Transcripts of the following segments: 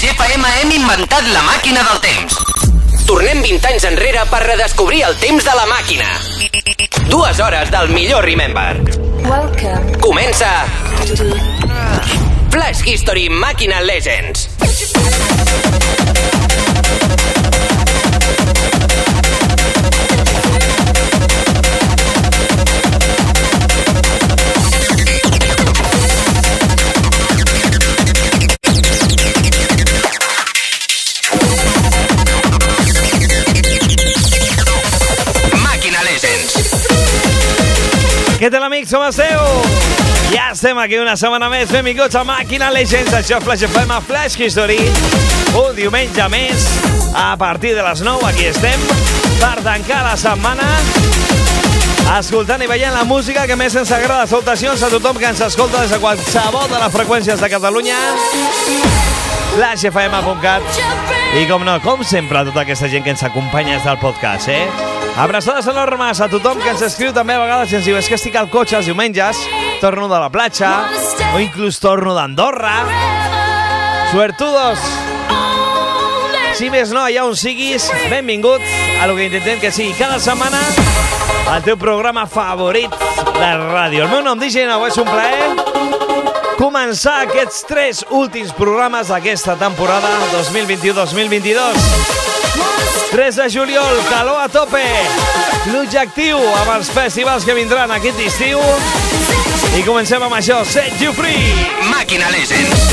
Flash FM hem inventat la màquina del temps. Tornem 20 anys enrere per redescobrir el temps de la màquina. Dues hores del millor Remember. Welcome Comença Flash History Màquina Legends. Què tal, amics? Com esteu? Ja estem aquí una setmana més. Benvinguts a Màquina Legends, això Flash FM, Flash History. Un diumenge més, a partir de les 9, aquí estem, per tancar la setmana, escoltant i veient la música que més ens agrada. Salutacions a tothom que ens escolta des de qualsevol de les freqüències de Catalunya. flashfm.cat i com no, com sempre, tota aquesta gent que ens acompanya des del podcast, eh? Abraçades enormes a tothom que ens escriu també a vegades i ens diu és que estic al cotxe els diumenges, torno de la platja o inclús torno d'Andorra. Suertudos! Si més no, allà on siguis, benvingut a lo que intentem que sigui cada setmana el teu programa favorit de ràdio. El meu nom, DJ Nou, és un plaer començar aquests tres últims programes d'aquesta temporada 2021-2022. 3 de juliol, calor a tope. L'objectiu amb els festivals que vindran aquest estiu. I comencem amb això, Set You Free. Màquina Legends.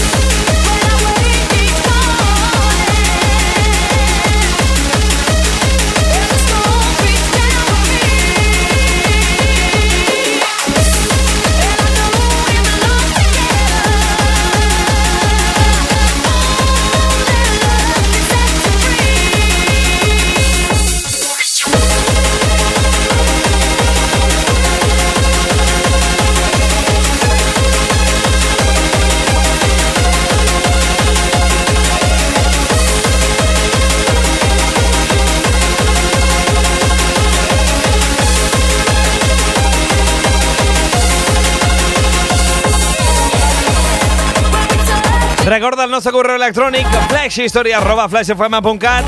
Recorda el nostre correu electrònic flashfm.cat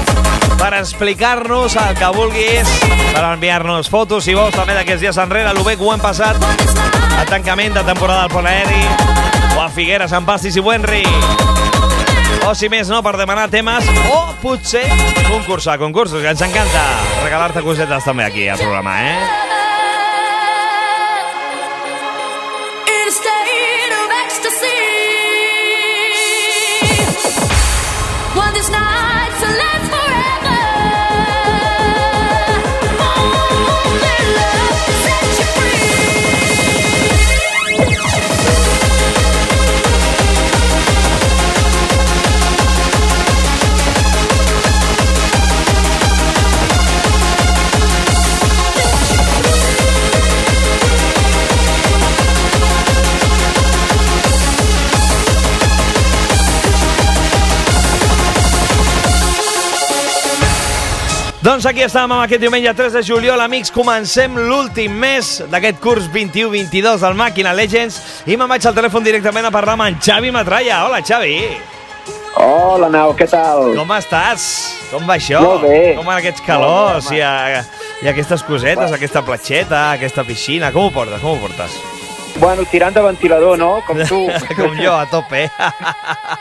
per explicar-nos el que vulguis, per enviar-nos fotos, si vols, també d'aquests dies enrere, el bé que ho hem passat a tancament de temporada al Pont Aeri o a Figueres, Sant Pastis i Buenri. O si més no, per demanar temes o potser concursar, concursos, que ens encanta regalar-te cosetes també aquí al programa, eh? This night to last Doncs aquí estàvem amb aquest diumenge 3 de juliol, amics. Comencem l'últim mes d'aquest curs 21-22 del Màquina Legends i me'n vaig al telèfon directament a parlar amb en Xavi Matralla. Hola, Xavi. Hola, Nau, què tal? Com estàs? Com va això? Molt bé. Com van aquests calors Molt i, a, i aquestes cosetes, aquesta platxeta, aquesta piscina? Com ho portes? Com ho portes? Bueno, tirant de ventilador, no? Com tu. Com jo, a tope.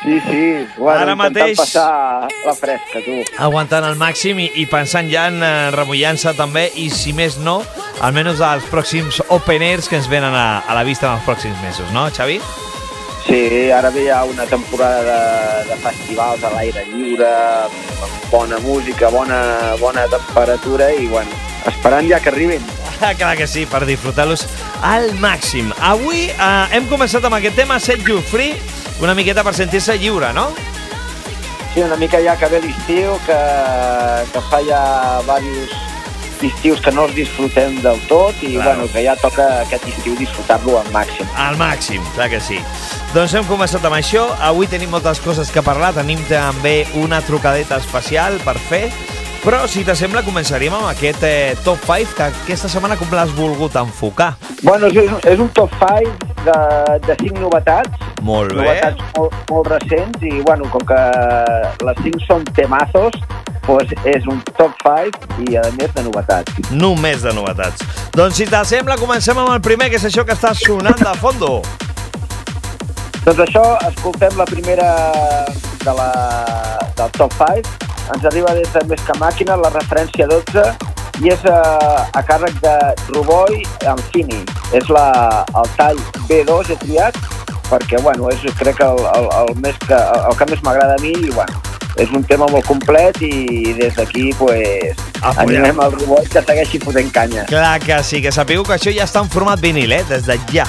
Sí, sí. Bueno, Ara mateix- passar la fresca, tu. Aguantant al màxim i, i pensant ja en eh, remullant-se també i si més no, almenys als pròxims open airs que ens venen a, a la vista en els pròxims mesos, no, Xavi? Sí, ara ve ja una temporada de, de festivals a l'aire lliure, amb bona música, bona, bona temperatura i, bueno, esperant ja que arribin. Clar que sí, per disfrutar-los al màxim. Avui eh, hem començat amb aquest tema Set You Free, una miqueta per sentir-se lliure, no? Sí, una mica ja que ve l'estiu, que, que fa ja diversos estius que no els disfrutem del tot i Claro. bueno, que ja toca aquest estiu disfrutar-lo al màxim. Al màxim, clar que sí. Doncs hem començat amb això. Avui tenim moltes coses que parlar. Tenim també una trucadeta especial per fer. Però, si t'assembla, començaríem amb aquest eh, top 5 que aquesta setmana com l'has volgut enfocar. Bueno, és, és un top 5 de, de 5 novetats Molt bé. novetats molt, molt recents i, bueno, com que les cinc són temazos, doncs és un top 5 i, a més, de novetats. Només de novetats. Doncs si t'assembla, comencem amb el primer, que és això que està sonant de fondo. Doncs això, escoltem la primera de la, del top 5. Ens arriba des de Més que Màquina, la referència 12, i és a, a càrrec de Ruboi Amfini. És la, el tall B2, he triat, perquè, bueno, és, crec que el, el, el, més que, el que més m'agrada a mi, i, bueno, és un tema molt complet i des d'aquí, pues, Ah, animem el Ruboi que segueixi fotent canya. Clar que sí, que sapigueu que això ja està en format vinil, eh? Des de ja.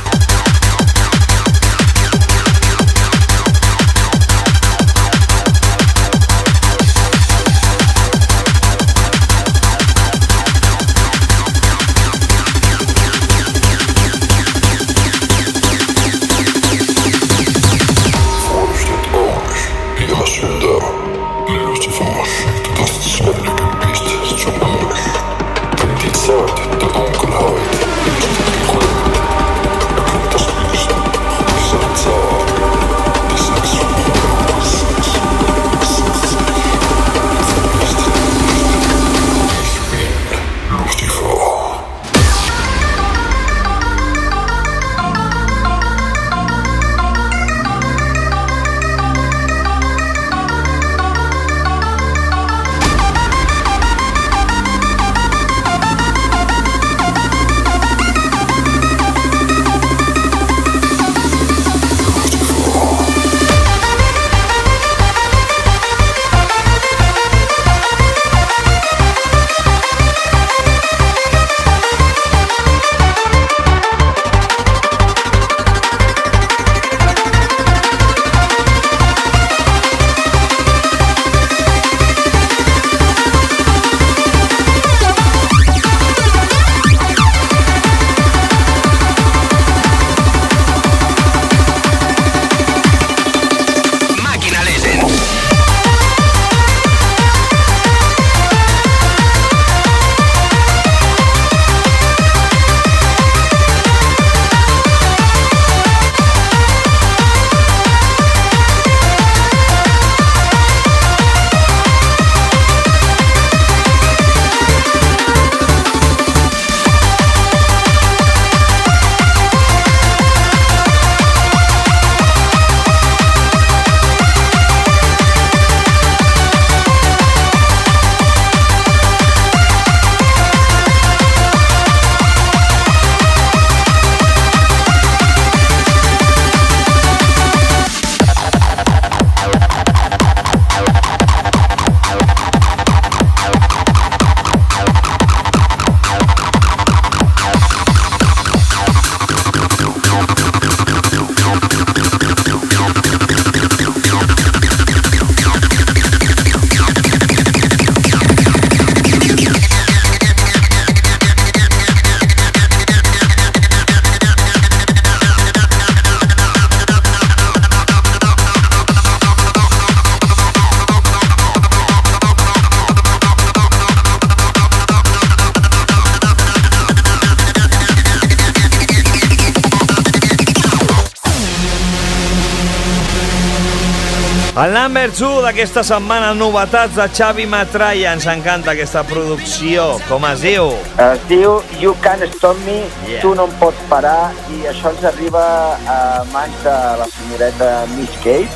Number 2 d'aquesta setmana, novetats de Xavi Matraia. Ens encanta aquesta producció. Com es diu? Es diu You Can't Stop Me, Yeah. Tu no em pots parar, i això ens arriba a mans de la senyoreta Miss Kate,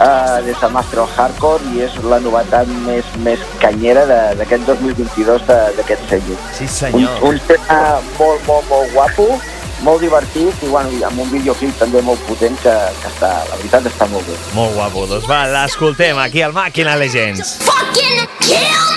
uh, des de Master of Hardcore, i és la novetat més, més canyera de- d'aquest 2022 de- d'aquest segell. Sí, Un, senyor. un tema molt, molt, molt guapo, molt divertit, i, bueno, i amb un videoclip també molt potent que, que està, la veritat està molt bé. Molt guapo. Doncs va, l'escoltem aquí al Màquina Legends. Fucking kill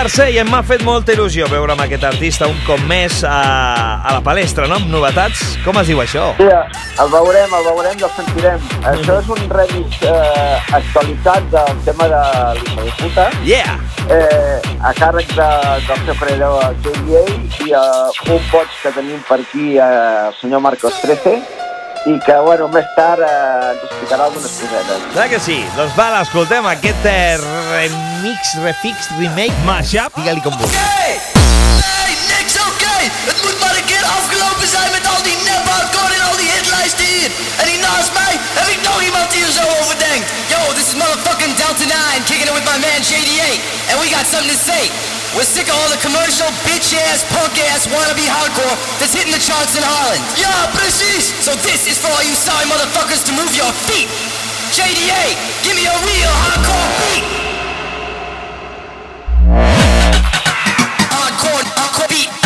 Tercer, i em m'ha fet molta il·lusió veure amb aquest artista un cop més a, a la palestra, no? Amb novetats. Com es diu això? Sí, el veurem, el veurem i el sentirem. Això és un remix eh, actualitzat del tema de l'Hijo de puta, Yeah! eh, a càrrec de, del seu creador JDA i eh, un boig que tenim per aquí, eh, el senyor Marcos 13, i que, bueno, més tard eh, ens explicarà algunes cosetes. Clar que sí? Doncs va, l'escoltem, aquest eh, remix, refix, remake, mashup, digue-li com vulgui. Hey, niks oké. Het moet maar een keer afgelopen zijn met al die nep-hardcore en al die hitlijsten hier. En hier naast mij heb ik nog iemand die er zo over denkt. Yo, this is motherfucking Delta 9 kicking it with my man JD8. And we got something to say. We're sick of all the commercial bitch-ass, punk-ass, wannabe hardcore that's hitting the charts in Holland. Ja, precies. So this is for all you sorry motherfuckers to move your feet. JD8, give me a real hardcore beat. Hardcore, hardcore beat.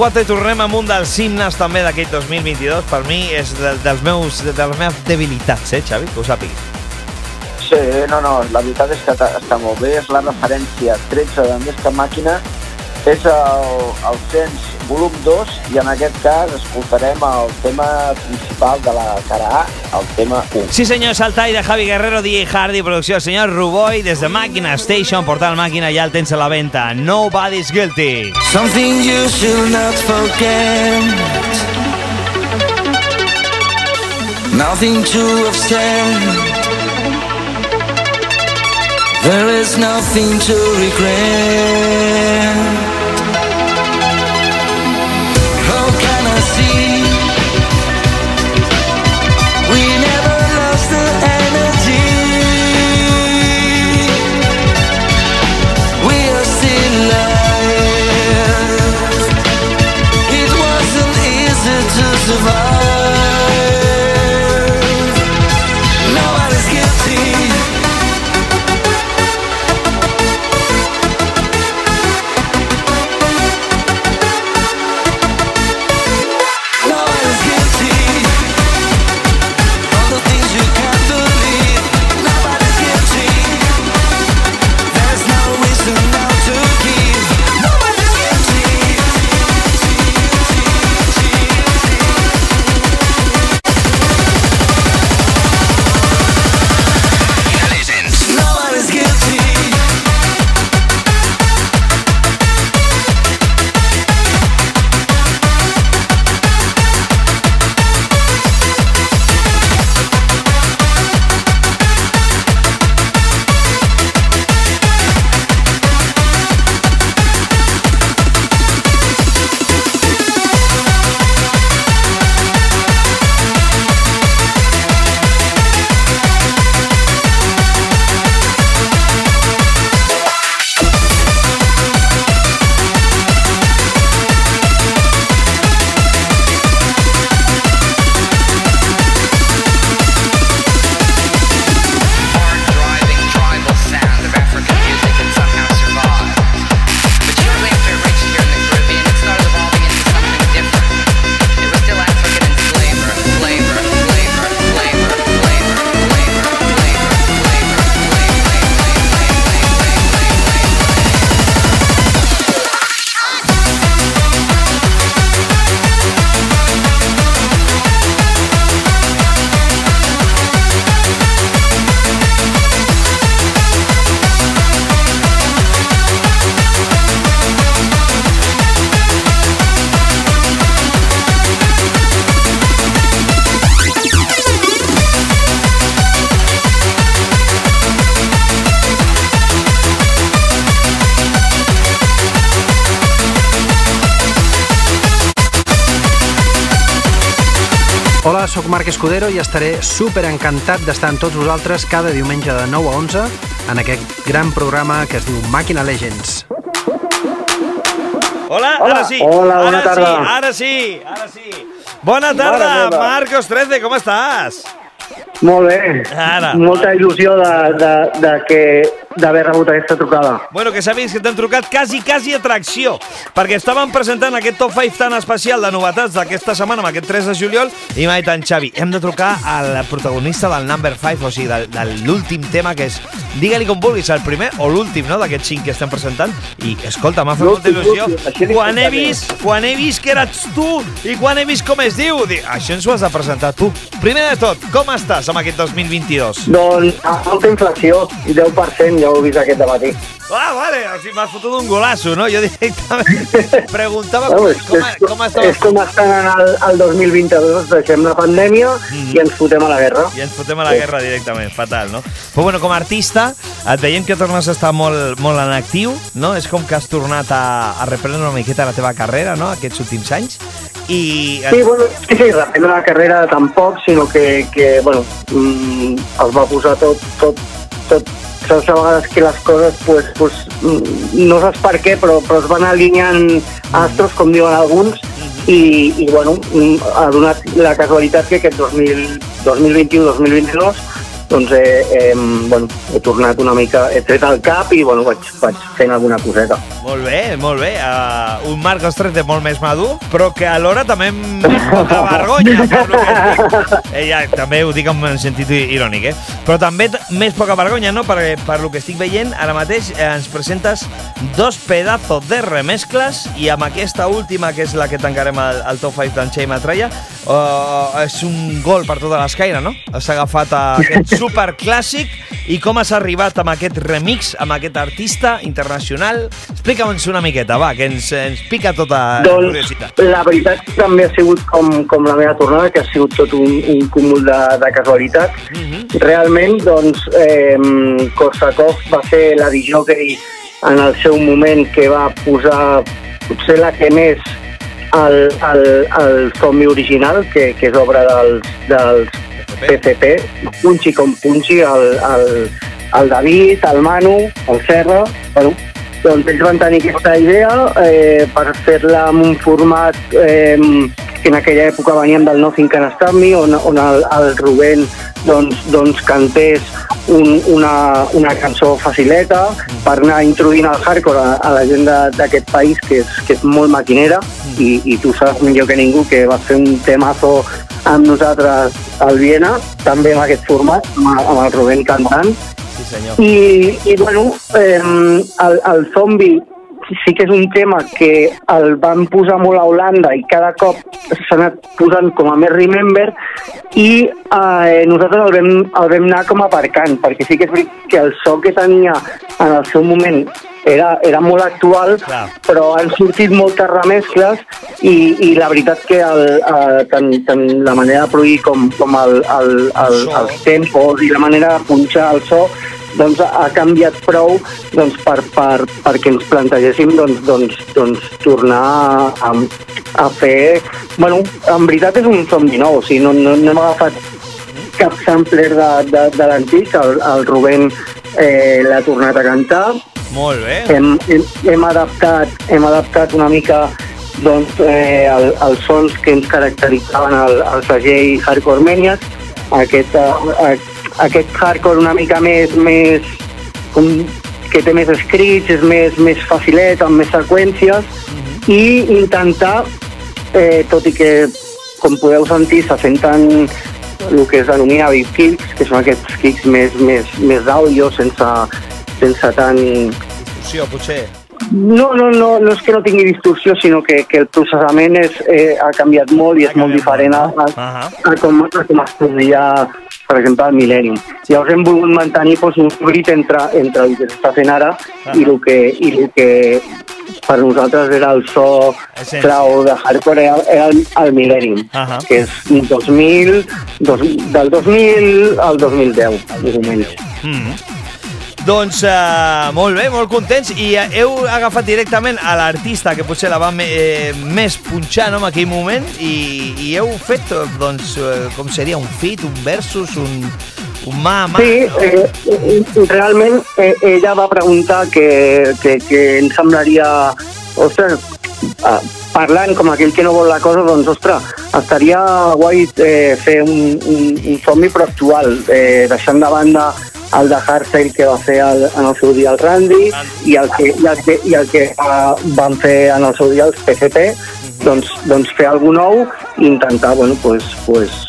4 tornem amb un dels himnes també d'aquell 2022. Per mi és de, dels meus, de les meves debilitats, eh, Xavi? Que ho sàpiguis. Sí, no, no, la veritat és que està molt bé, és la referència 13 de Més que Màquina, és el, el Sens volum 2 i en aquest cas escoltarem el tema principal de la cara A, el tema 1. Sí, senyor, Saltai de Javi Guerrero, DJ Hardy, producció del senyor Ruboy, des de Màquina Station, portal Màquina, ja el tens a la venda. Nobody's guilty. Something you should not forget. Nothing to upset. There is nothing to regret. Escudero i estaré super encantat d'estar amb tots vosaltres cada diumenge de 9 a 11 en aquest gran programa que es diu Màquina Legends. Hola, Hola. ara sí. Hola, bona ara tarda. Sí, ara sí, ara sí. Bona tarda. Marcos 13, com estàs? Molt bé. Ara. Molta il·lusió de, de, de que d'haver rebut aquesta trucada. Bueno, que vist que t'han trucat quasi, quasi atracció, perquè estàvem presentant aquest top 5 tan especial de novetats d'aquesta setmana, amb aquest 3 de juliol, i m'ha dit en Xavi, hem de trucar al protagonista del number 5, o sigui, del, de l'últim tema, que és, digue-li com vulguis, el primer o l'últim, no?, d'aquests 5 que estem presentant, i, escolta, m'ha fet molta il·lusió, quan he, vist, quan he vist que eres tu, i quan he vist com es diu, dic, això ens ho has de presentar tu. Primer de tot, com estàs amb aquest 2022? Doncs amb molta inflació, 10%, ja ho he vist aquest dematí. Ah, vale, o sigui, m'has fotut un golaço, no? Jo directament preguntava com, Bueno, és, com, és, com estava... és com estan en el, el 2022, deixem la pandèmia Mhm. i ens fotem a la guerra. I ens fotem a la guerra directament, fatal, no? Però bueno, com a artista, et veiem que tornes a estar molt, molt en actiu, no? És com que has tornat a, a reprendre una miqueta la teva carrera, no?, aquests últims anys. I... Sí, bueno, sí, sí, reprendre la carrera tampoc, sinó que, que bueno, mm, es va posar tot, tot, tot, saps a vegades que les coses, pues, pues, mm, no saps per què, però, però es van alineant astros, com diuen alguns, i, i bueno, mm, ha donat la casualitat que aquest 2000 2021-2022 doncs he, he, bueno, he tornat una mica, he tret el cap i bueno, vaig, vaig fent alguna coseta. Molt bé, molt bé. Uh, un Marcos 13 molt més madur, però que alhora també amb poca vergonya. Per eh, ja, també ho dic en sentit irònic, eh? Però també més poca vergonya, no? Perquè per lo que estic veient, ara mateix eh, ens presentes dos pedazos de remescles i amb aquesta última, que és la que tancarem el, el top 5 d'en Xei Matralla, uh, és un gol per tota l'escaire, no? Has agafat aquest superclàssic i com has arribat amb aquest remix, amb aquest artista internacional. Explica'ns una miqueta, va, que ens, ens pica tota la Doncs curiositat. la veritat també ha sigut com, com la meva tornada, que ha sigut tot un, un cúmul de, de casualitats. Mhm. Realment, doncs, eh, Korsakov va ser la disjockey en el seu moment que va posar potser la que més el, el, el zombie original, que, que és obra dels, dels PCP, Punxi com Punxi, el, el, el David, el Manu, el Serra, bueno, doncs ells van tenir aquesta idea eh, per fer-la en un format eh, que en aquella època veníem del Nothing Can Stop Me, on, on el, el Rubén doncs, doncs cantés un, una, una cançó facileta per anar introduint el hardcore a, a la gent d'aquest país que és, que és molt maquinera. I, i tu saps millor que ningú que vas fer un temazo amb nosaltres al Viena, també en aquest format, amb, amb el Rubén cantant, Sí, senyor. i, i bueno, eh, el, el zombi sí que és un tema que el van posar molt a Holanda i cada cop s'ha anat posant com a més remember i eh, nosaltres el vam, el vam anar com aparcant perquè sí que és veritat que el so que tenia en el seu moment era, era molt actual Clar. però han sortit moltes remescles i, i la veritat que el, el, tant, tant la manera de produir com, com el, el, el, so. els tempos i la manera de punxar el so doncs ha canviat prou doncs, per, per, perquè ens plantegéssim doncs, doncs, doncs, tornar a, a fer... Bueno, en veritat és un somni nou, o sigui, no, no, no hem agafat cap sampler de, de, de l'antic, el, el Rubén eh, l'ha tornat a cantar, Molt bé. hem, hem, hem, adaptat, hem adaptat una mica doncs, eh, el, els sons que ens caracteritzaven al, al segell Hardcore Maniac, aquest, eh, aquest hardcore una mica més, més com, que té més escrits, és més, més facilet, amb més seqüències, i intentar, eh, tot i que, com podeu sentir, se senten el que es denomina beat kicks, que són aquests kicks més, més, més d'àudio, sense, sense tant Distorsió, potser. no, no, no, no és que no tingui distorsió, sinó que, que el processament és, eh, ha canviat molt i és molt diferent a, a, a, com, a com es produïa, per exemple, al Millennium. Llavors hem volgut mantenir doncs, un híbrid entre, entre el que s'està fent ara i el que, i el que per nosaltres era el so Essència. clau de hardcore, era, era el, el Millennium, Ahà. que és 2000, dos, del 2000 al 2010, més o menys. Mm. Doncs uh, molt bé, molt contents i uh, heu agafat directament a l'artista que potser la va me, eh, més punxar no, en aquell moment i, i heu fet, eh, doncs, eh, com seria, un fit, un versus, un, un mà a mà. Sí, eh, eh, realment eh, ella va preguntar que, que, que ens semblaria... Ostres, eh, parlant com aquell que no vol la cosa, doncs, ostres, estaria guai eh, fer un, un, un somni però actual, eh, deixant de banda el de Hardstyle que va fer el, en el seu dia el Randy i el que, i el que, i el que uh, van fer en el seu dia els PCP, doncs, doncs fer alguna nou i intentar, bueno, pues, pues,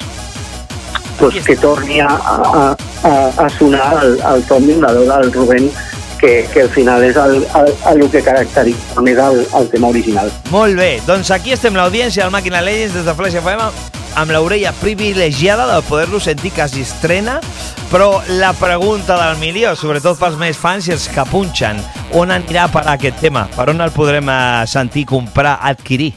pues que torni a, a, a, a sonar el, el Tom Vingador del Rubén que, que al final és el, el, el, el que caracteritza més el, el tema original. Molt bé, doncs aquí estem l'audiència del Màquina Legends des de Flash FM amb l'orella privilegiada de poder-lo sentir es estrena, però la pregunta del milió, sobretot pels més fans i els que punxen, on anirà per aquest tema? Per on el podrem eh, sentir, comprar, adquirir?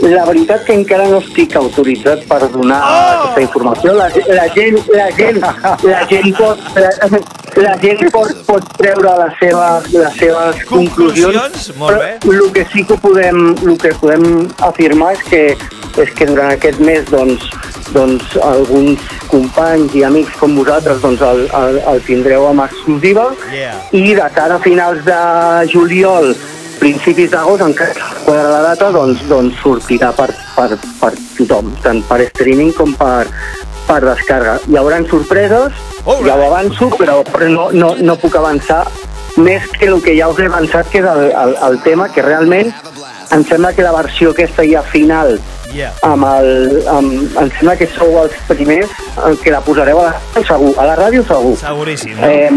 La veritat que encara no estic autoritzat per donar oh! aquesta informació. La, la gent, la gent, la gent pot, la, la gent pot, pot treure les seves, les seves conclusions. Conclusions? Molt bé. Però el que sí que podem, el que podem afirmar és que, és que durant aquest mes doncs, doncs alguns companys i amics com vosaltres doncs el, el, el tindreu amb exclusiva Yeah. i de cara a finals de juliol principis d'agost, encara que quadra la data, doncs, doncs sortirà per, per, per tothom, tant per streaming com per, per descàrrega. Hi haurà sorpreses, ja ho avanço, però, però no, no, no puc avançar més que el que ja us he avançat, que és el, el, el tema que realment em sembla que la versió aquesta ja final Yeah. amb el, amb, em sembla que sou els primers eh, que la posareu a la segur, a la ràdio segur. Seguríssim? Eh,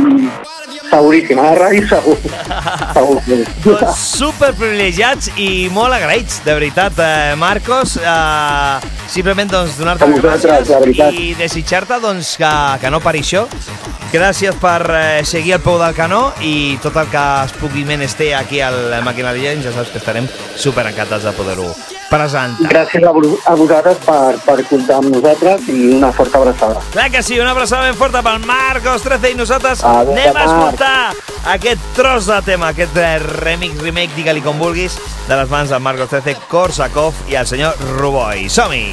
seguríssim, a la ràdio segur. segur. Doncs super privilegiats i molt agraïts, de veritat, eh, Marcos. Eh, simplement doncs, donar-te les gràcies i desitjar-te doncs, que, que no pari això. Gràcies per eh, seguir al peu del canó i tot el que es pugui menester aquí al Màquina Legends, ja saps que estarem super encantats de poder-ho presentar. Gràcies a, a vosaltres per, per comptar amb nosaltres i una forta abraçada. Clar que sí, una abraçada ben forta pel Marcos 13 i nosaltres Adéu, anem a Marc. escoltar aquest tros de tema, aquest eh, remix, remake, digue-li com vulguis, de les mans del Marcos 13, Korsakov i el senyor Ruboy. Som-hi!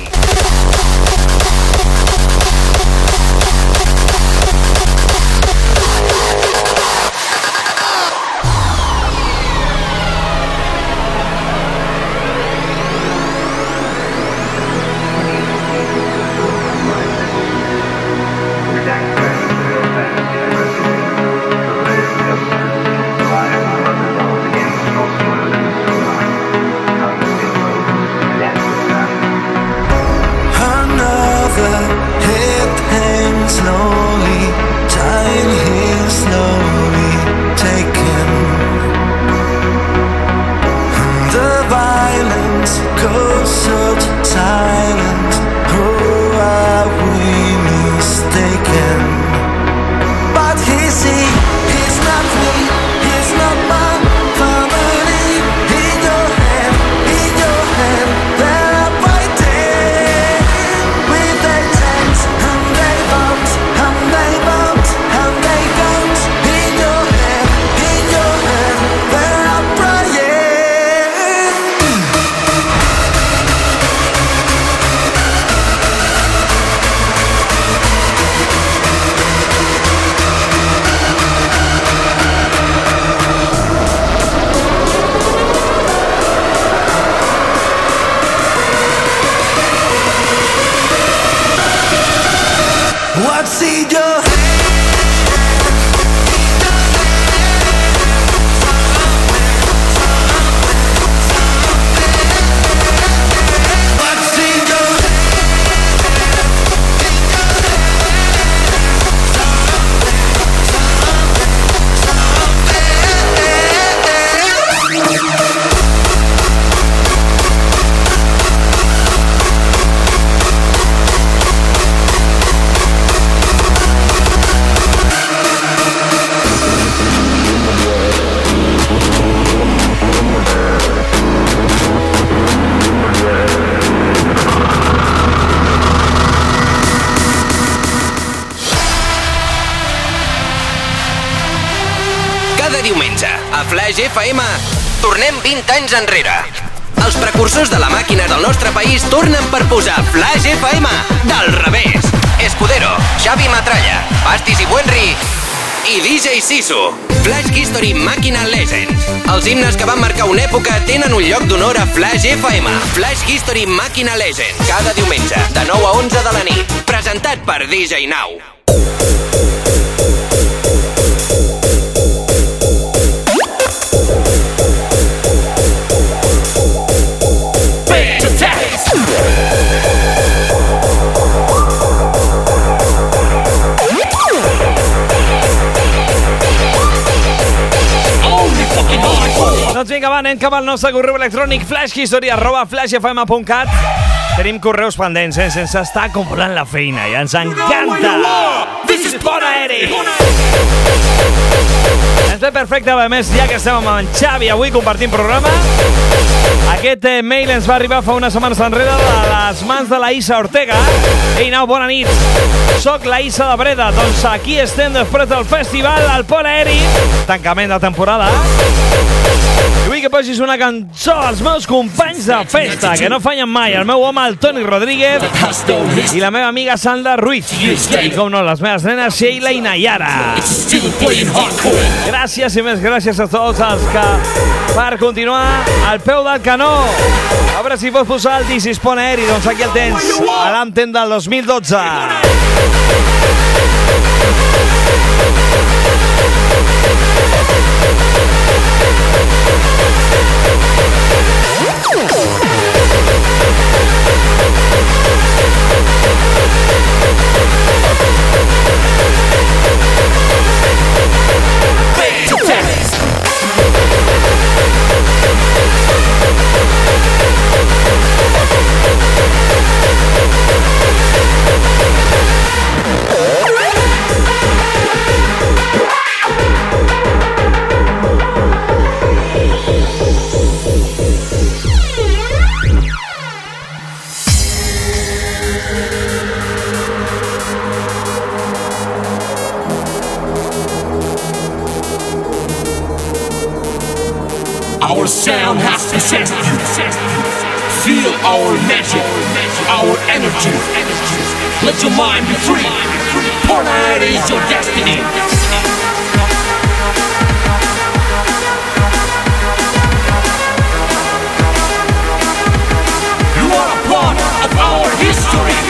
Anys enrere. Els precursors de la màquina del nostre país tornen per posar Flash FM del revés. Escudero, Xavi Matralla, Pastis i Buenri i DJ Sisu. Flash History Màquina Legends. Els himnes que van marcar una època tenen un lloc d'honor a Flash FM. Flash History Màquina Legends. Cada diumenge, de 9 a 11 de la nit. Presentat per DJ Now. Doncs vinga, va, anem cap al nostre correu electrònic flashhistory arroba flashfm.cat Tenim correus pendents, eh? sense estar com volant la feina i ens encanta! This is Pont Aeri! Ens ve perfecte, a més, ja que estem amb en Xavi avui compartint programa, aquest eh, mail ens va arribar fa unes setmanes enrere de les mans de la Isa Ortega. Ei, Nau, bona nit. Soc la Isa de Breda. Doncs aquí estem després del festival al Pont Aeri. Tancament de temporada. I vull que posis una cançó als meus companys de festa, que no fallen mai. El meu home, el Toni Rodríguez, i la meva amiga Sandra Ruiz. I com no, les meves nenes, Sheila i Nayara. Gràcies i més gràcies a tots els que per continuar al peu del canó. A veure si pots posar el This is Pont Aeri, doncs aquí el tens, a l'Anten del 2012. Sound has possessed you. Feel our magic, our energy. Let your mind be free. Portland is your destiny. You are a part of our history.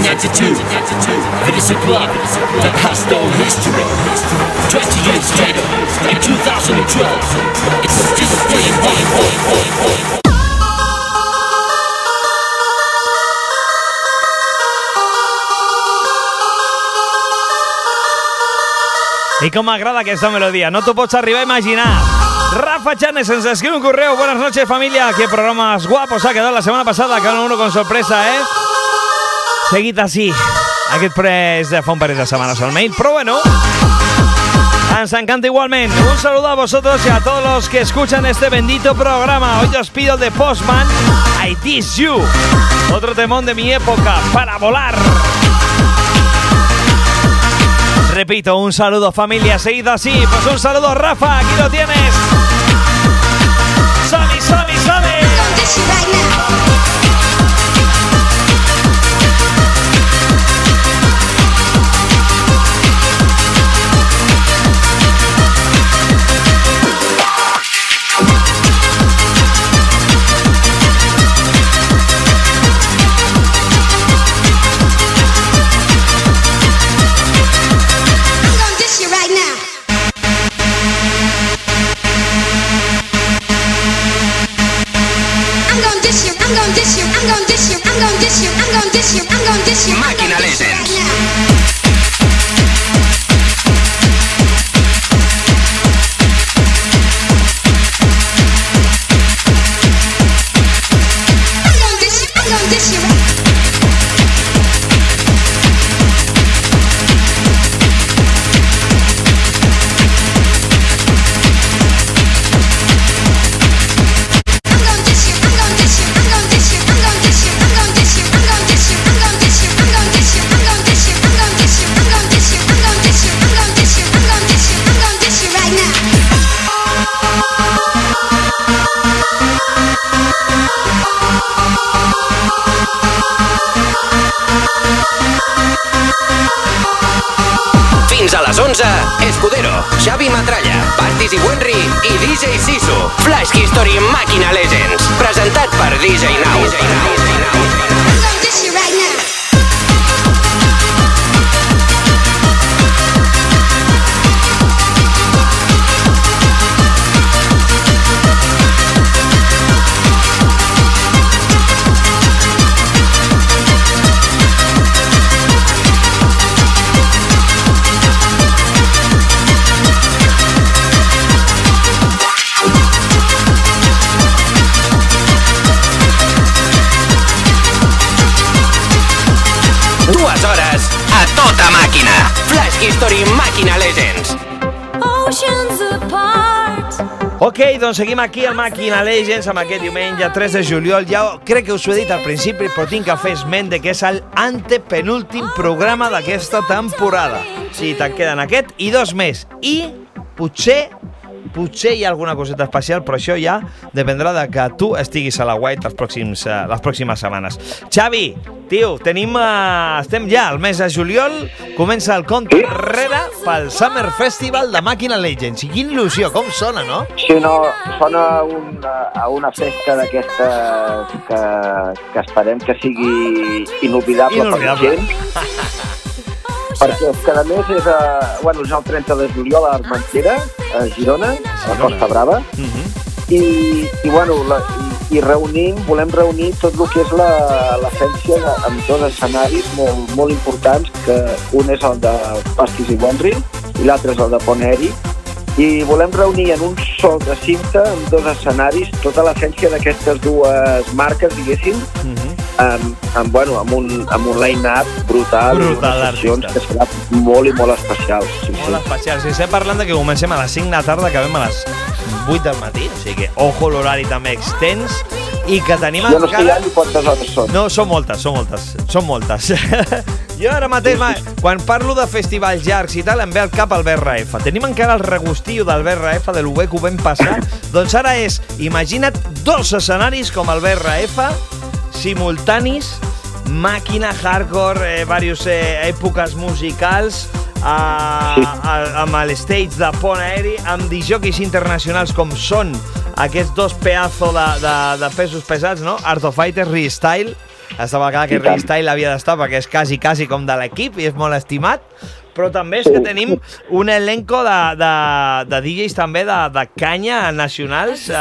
1992, it is a club that has no history. 20 years later, in 2012, it's still playing hard. I com m'agrada aquesta melodia, no t'ho pots arribar a imaginar. Rafa Chanes ens escribe un correo. Buenas noches, familia. Qué programas guapos ha quedado la semana pasada. Cada uno con sorpresa, ¿eh? Seguid así. Aquest pre és de fa un parell de setmanes al mail, però bueno, ens encanta igualment. Un saludo a vosotros y a todos los que escuchan este bendito programa. Hoy os pido de Postman, I Tease You. Otro temón de mi época, para volar. Repito, un saludo familia, seguido así. Pues un saludo Rafa, aquí lo tienes. DJ Sisu. Flash History Màquina Legends. Presentat per DJ Now. This shit right now. Ok, doncs seguim aquí al Màquina Legends amb aquest diumenge 3 de juliol. Ja crec que us ho he dit al principi, però tinc que fer esment de que és el antepenúltim programa d'aquesta temporada. Sí, te'n queden aquest i dos més. I potser potser hi ha alguna coseta especial, però això ja dependrà de que tu estiguis a la White els pròxims, eh, les pròximes setmanes. Xavi, tio, tenim, eh, estem ja al mes de juliol, comença el compte enrere pel Summer Festival de Màquina Legends. I quina il·lusió, com sona, no? Sí, no, sona a una, a una festa d'aquestes que, que esperem que sigui inoblidable, Inoblidable. per la gent. Perquè a més és, a, bueno, és el 30 de juliol a Armentera, a Girona, a la Costa Brava, i, i, bueno, la, i, i reunim, volem reunir tot el que és la- l'essència de- amb dos escenaris molt, molt importants, que un és el de Pastis i Bonri i l'altre és el de Poneri, i volem reunir en un sol recinte, amb dos escenaris, tota l'essència d'aquestes dues marques, diguéssim, amb, amb, bueno, amb un, amb un line-up brutal, Brutal sessions que serà molt i molt especial. Sí, Molt especial. Si estem parlant de que comencem a les 5 de la tarda, acabem a les 8 del matí, o sigui que ojo l'horari també extens i que tenim Jo no sé encara... ja ni quantes hores són. No, són moltes, són moltes, són moltes. jo ara mateix, ma, quan parlo de festivals llargs i tal, em ve al cap el BRF. Tenim encara el regustillo del BRF, de lo bé que ho vam passar. doncs ara és, imagina't dos escenaris com el BRF, simultanis, màquina, hardcore, eh, diverses eh, èpoques musicals, a, Sí. a, amb el stage de pont aeri, amb disjockeys internacionals com són aquests dos pedaços de, de, de pesos pesats, no? Art of Fighter, Restyle, estava clar que. Restyle havia d'estar perquè és quasi, quasi com de l'equip i és molt estimat, però també és que tenim un elenco de, de, de DJs també de, de canya nacionals eh,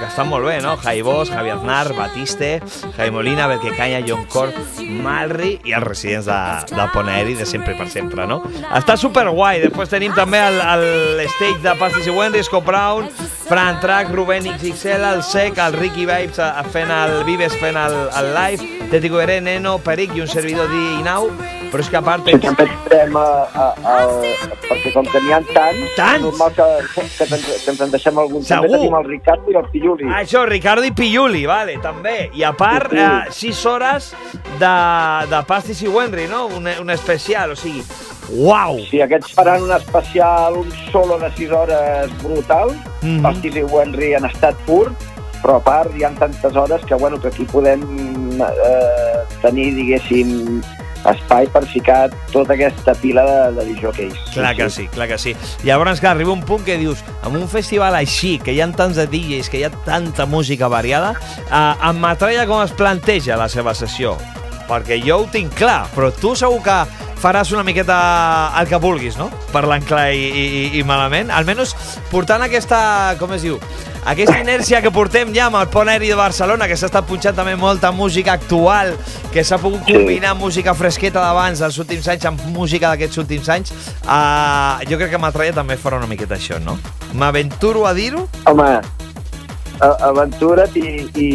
que estan molt bé, no? Jaibos, Javier Aznar, Batiste, Jaime Molina, Belke Canya, John Cort, Malri i els residents de, de Pont Aeri de sempre per sempre, no? Està super guai. Després tenim també stage de Pastis i Wendy, Scott Brown, Fran Track, Ruben XXL, el Sec, el Ricky Vibes eh, fent el Vives fent el, el live, Teti Coheré, Neno, Peric i un servidor Now, però és que a part Sí, també tindrem, a, a, a, perquè com que n'hi ha tants, Tants? normal que, que, ens, que ens en deixem algun. Segur. També tenim el Ricardo i el Pilluli. Ah, Això, Ricardo i Pilluli, vale, també. I a part, Sí, sí. eh, 6 hores de, de Pastis i Wenry, no? Un, un especial, o sigui, uau! Sí, aquests faran un especial, un solo de 6 hores brutal. Mm Pastis i Wenry en estat pur, però a part hi ha tantes hores que, bueno, que aquí podem eh, tenir, diguéssim, espai per ficar tota aquesta pila de, de disjockeys. Clar que sí, clar que sí. Llavors, clar, arriba un punt que dius, amb un festival així, que hi ha tants de DJs, que hi ha tanta música variada, eh, en Matralla com es planteja la seva sessió? Perquè jo ho tinc clar, però tu segur que faràs una miqueta el que vulguis, no? Parlant clar i, i, i malament. Almenys portant aquesta, com es diu, aquesta inèrcia que portem ja amb el Pont Aeri de Barcelona, que s'ha estat punxant també molta música actual, que s'ha pogut combinar música fresqueta d'abans, dels últims anys, amb música d'aquests últims anys, uh, jo crec que Matralla també farà una miqueta això, no? M'aventuro a dir-ho? Home, aventura't i, i,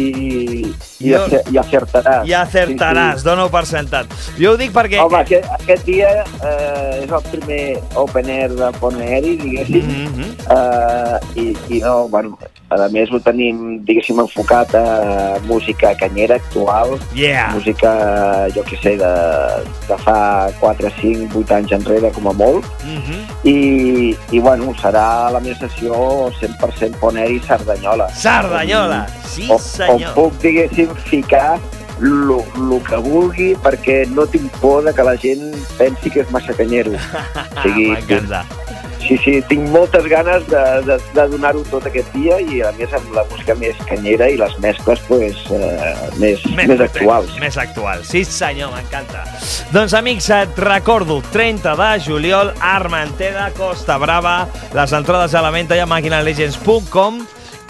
i, ace- i acertaràs. Ja acertaràs, dono per sentat. Jo ho dic perquè... Home, aquest, aquest dia eh, és el primer open air de Pont Aeri, diguéssim, Mm -hmm. eh, i, i no, bueno, a més ho tenim, diguéssim, enfocat a música canyera actual, Yeah. música, jo què sé, de, de fa 4, 5, 8 anys enrere, com a molt, Mm -hmm. i, i bueno, serà la meva sessió 100% Pont Aeri Cerdanyola. Cerdanyola, sí senyor. On puc, diguéssim, ficar lo, lo que vulgui perquè no tinc por de que la gent pensi que és massa canyero. O sigui, M'encanta. sí, sí, tinc moltes ganes de, de, de donar-ho tot aquest dia i a més amb la música més canyera i les mescles pues, eh, més, més, més actuals. Més actuals, sí senyor, m'encanta. Doncs amics, et recordo, 30 de juliol, Armenteda, Costa Brava, les entrades a la venda ja a maquinalegends.com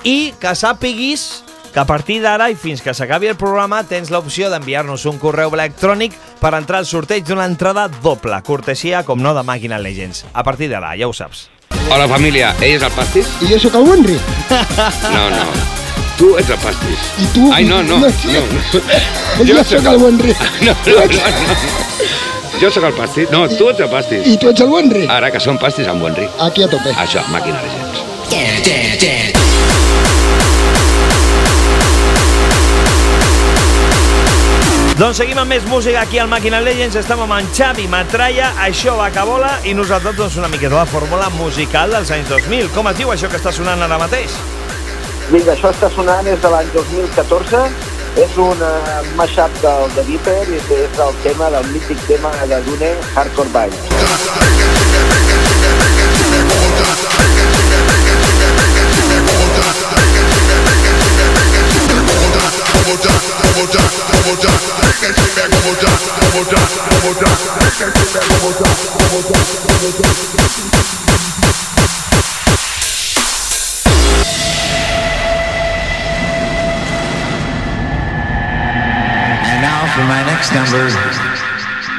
i que sàpiguis que a partir d'ara i fins que s'acabi el programa tens l'opció d'enviar-nos un correu electrònic per entrar al sorteig d'una entrada doble, cortesia, com no, de Màquina Legends. A partir d'ara, ja ho saps. Hola família, ell és el pastís? I jo sóc el Wenry. No, no. Tu ets el pastís. I tu? Ai, no, no. No, no, no. Jo sóc el Wenry. No, no, no, no. Jo sóc el pastís. No, tu ets el pastís. I tu ets el Wenry. Ara que som pastis amb Wenry. Aquí a tope. Això, màquina de gens. Dance, dance, Doncs seguim amb més música aquí al Màquina Legends. Estem amb en Xavi Matralla, això va que vola, i nosaltres doncs, una miqueta la fórmula musical dels anys 2000. Com es diu això que està sonant ara mateix? Vinga, això està sonant des de l'any 2014, és un uh, mashup del The Viper i és el tema del mític tema de Dune, Hardcore Vibes. And now for my next number,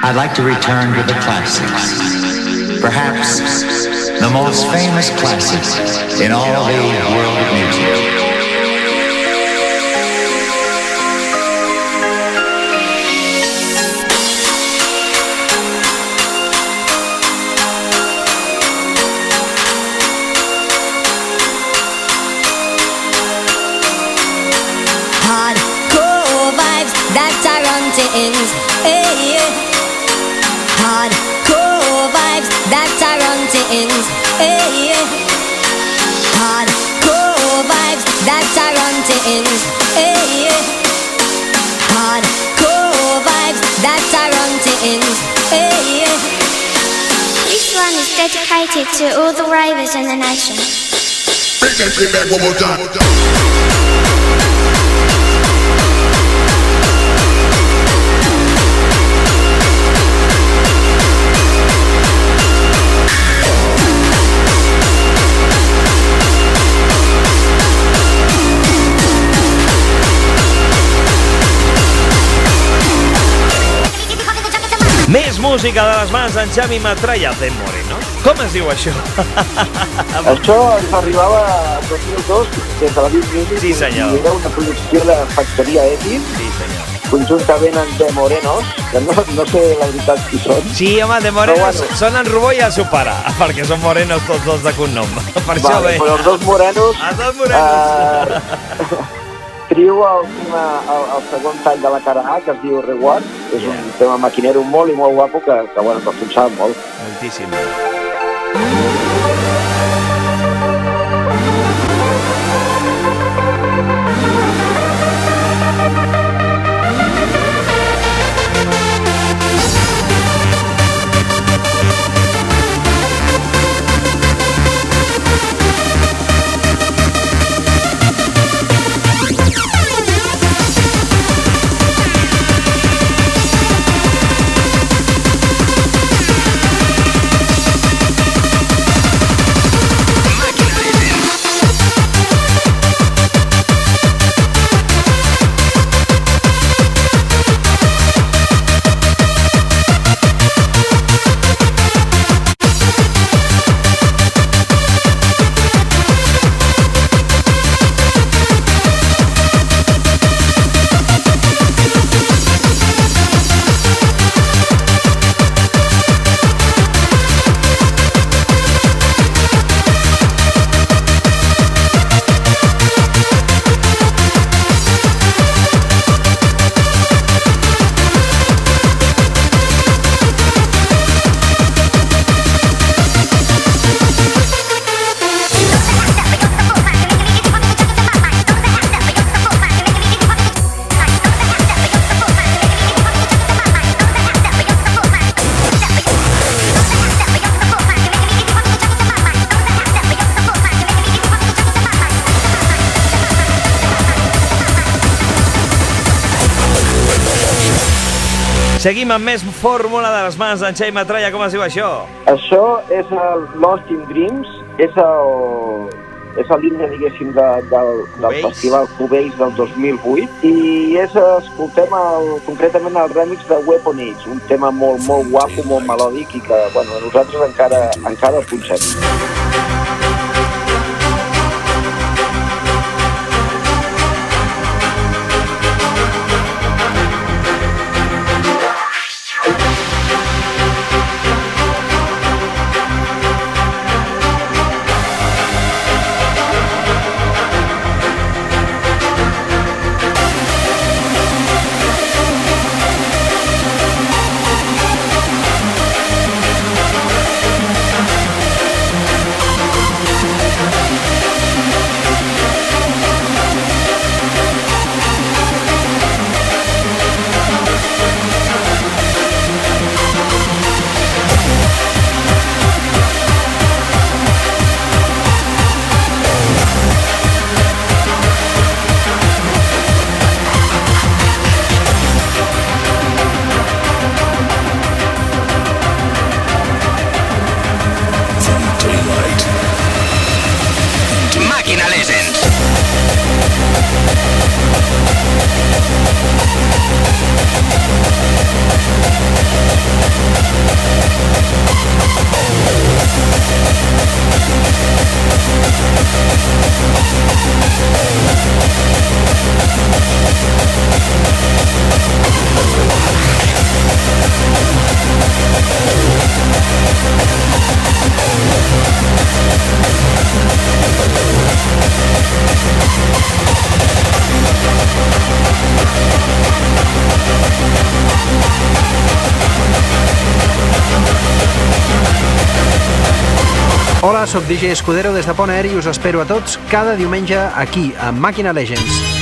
I'd like to return to the classics. Perhaps the most famous classic in all the world of music. Are running ends. Hey, yeah. Hardcore vibes that are running ends. Hey, yeah. Hardcore vibes that are running ends. Hey, yeah. Hardcore vibes that are running ends. Hey, yeah. This one is dedicated to all the ravers in the nation. Més música de les mans d'en Xavi Matralla de Moreno. Com es diu això? Això ens arribava el 2002 des de la Big Music Sí, senyor. era una producció de Factoria Etis Sí, senyor. conjuntament amb De Morenos, que no, no sé la veritat qui són. Sí, home, de Moreno Però bueno. són en Rubó i el seu pare, perquè són morenos tots dos de cognom. Per això Vale, bé. però els dos morenos... Els dos morenos. Eh, trio el, tema, el, el segon tall de la cara A, que es diu Reward. És un tema maquinero molt i molt guapo que, que bueno, que funciona molt. Moltíssim. Seguim amb més fórmula de les mans d'en Xavi Matralla. Com es diu això? Això és el Lost in Dreams, és el, és el l'himne, diguéssim, de, del, del Cubells. festival Cubells del 2008 i és, escoltem el, concretament el remix de Weapon Age, un tema molt, molt guapo, molt melòdic i que, bueno, nosaltres encara, encara el punxem. Sóc DJ Escudero des de Pont Aeri i us espero a tots cada diumenge aquí, a Màquina Legends.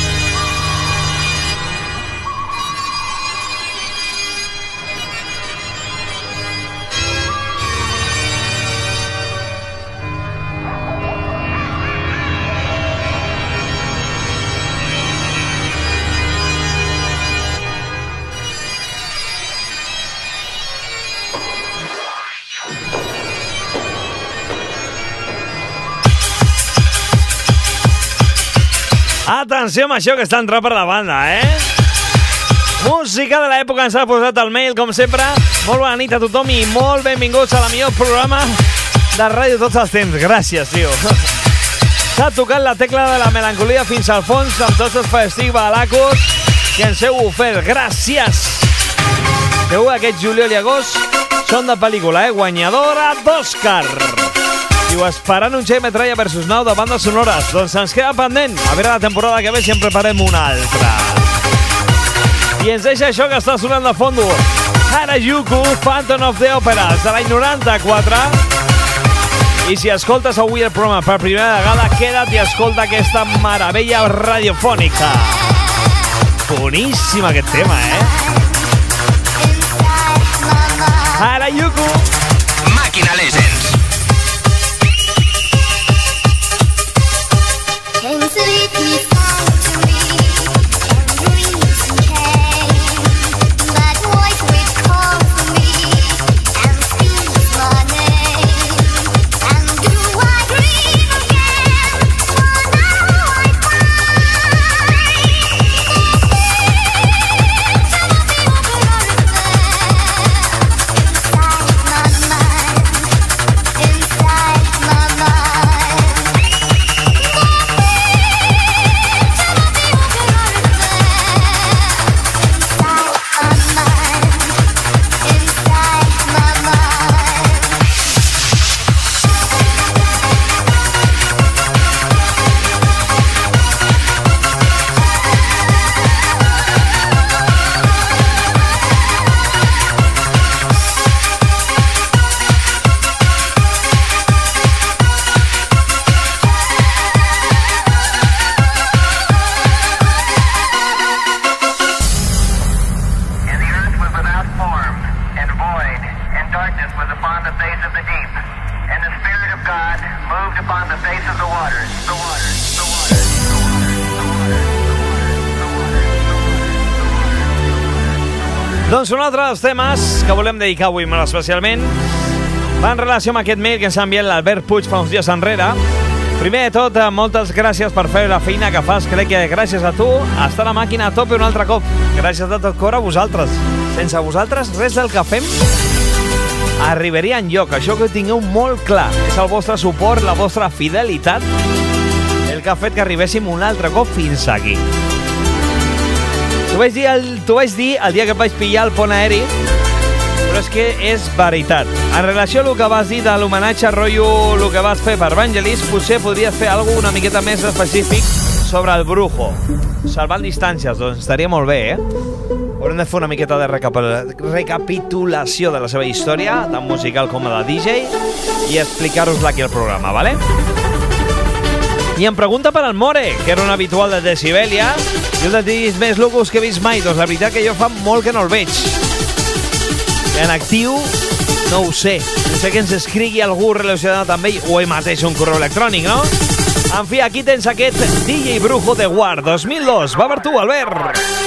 Atenció amb això que està entrant per la banda, eh? Música de l'època ens ha posat el mail, com sempre. Molt bona nit a tothom i molt benvinguts a la millor programa de ràdio tots els temps. Gràcies, tio. S'ha tocat la tecla de la melancolia fins al fons amb tots els festic balacos que ens heu ofert. Gràcies! Segur que aquest juliol i agost són de pel·lícula, eh? Guanyadora d'Òscar. Diu, esperant un Xavi Metralla versus Now de bandes sonores. Doncs ens queda pendent. A veure la temporada que ve si en preparem una altra. I ens deixa això que està sonant de fondo. Harajuku, Phantom of the Opera, de l'any 94. I si escoltes avui el programa per primera vegada, queda't i escolta aquesta meravella radiofònica. Boníssim aquest tema, eh? Harajuku. Màquina Legends. Doncs un altre dels temes que volem dedicar avui molt especialment va en relació amb aquest mail que ens ha enviat l'Albert Puig fa uns dies enrere. Primer de tot, eh, moltes gràcies per fer la feina que fas. Crec que gràcies a tu està la màquina a tope un altre cop. Gràcies de tot cor a vosaltres. Sense vosaltres, res del que fem arribaria en lloc. Això que tingueu molt clar. És el vostre suport, la vostra fidelitat, el que ha fet que arribéssim un altre cop fins aquí. T'ho vaig, dir el, vaig dir el dia que vaig pillar el pont aeri, però és que és veritat. En relació a el que vas dir de l'homenatge rotllo el que vas fer per Vangelis, potser podries fer alguna una miqueta més específic sobre el Brujo. Salvant distàncies, doncs estaria molt bé, eh? Haurem de fer una miqueta de recap- recapitulació de la seva història, tant musical com de DJ, i explicar-vos-la aquí al programa, vale? I em pregunta per el More, que era un habitual de Decibelia, i un dels més locos que he vist mai. Doncs la veritat que jo fa molt que no el veig. En actiu, no ho sé. No sé que ens escrigui algú relacionat amb ell o ell mateix un correu electrònic, no? En fi, aquí tens DJ Brujo de War 2002. Va per tu, Albert.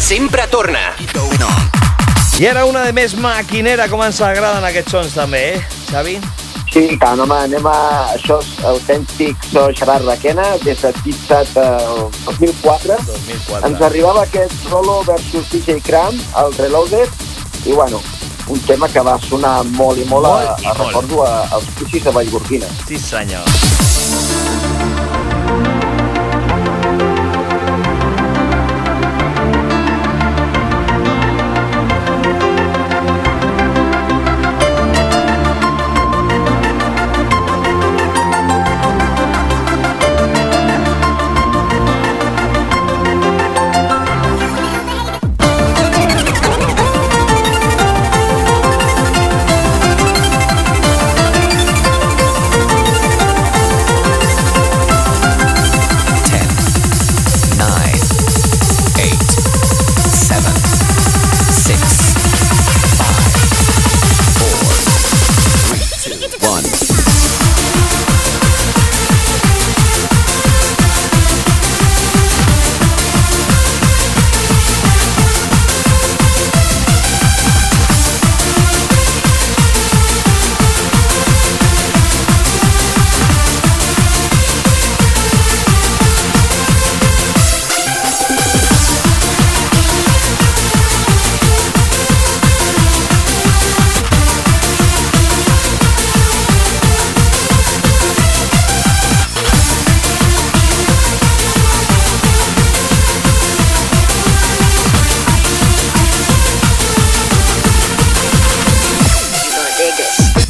Sempre torna. I era una de més maquinera, com ens agraden aquests sons també, eh, Xavi? Sí, tant, home, anem a... Això és autèntic, so Gerard Raquena, des de Pitsat el 2004. 2004. Ens arribava aquest Rolo versus DJ Cram, el Reloaded, i bueno, un tema que va sonar molt i molt, Molt a, i a, molt. recordo a, als Puixis de Vallgorguina. Sí, senyor.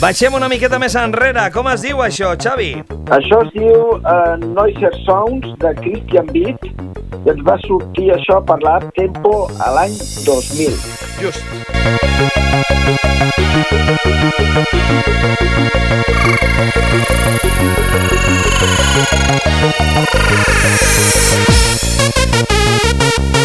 Baixem una miqueta més enrere. Com es diu això, Xavi? Això es diu uh, Noiser Sounds de Christian Beat i ens va sortir això per l'Art Tempo a l'any 2000. Just. Màquina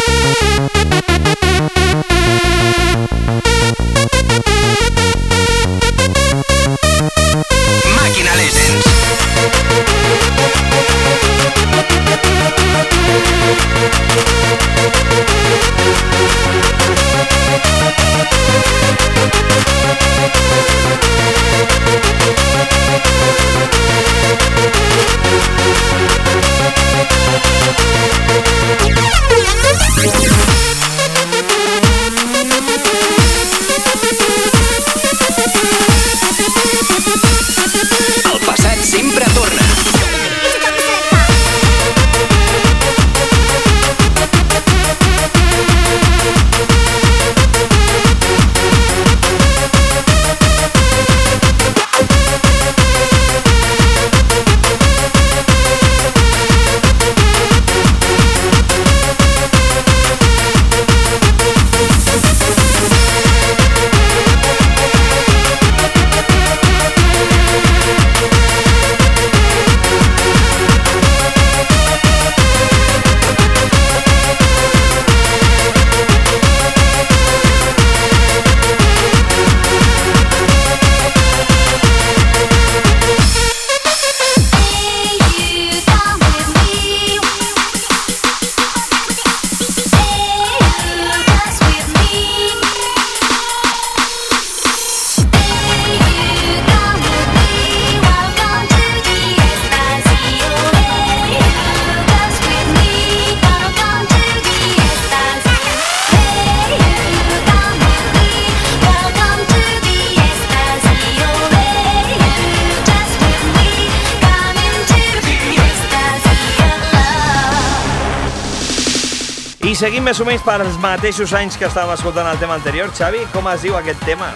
més o menys pels mateixos anys que estàvem escoltant el tema anterior. Xavi, com es diu aquest tema?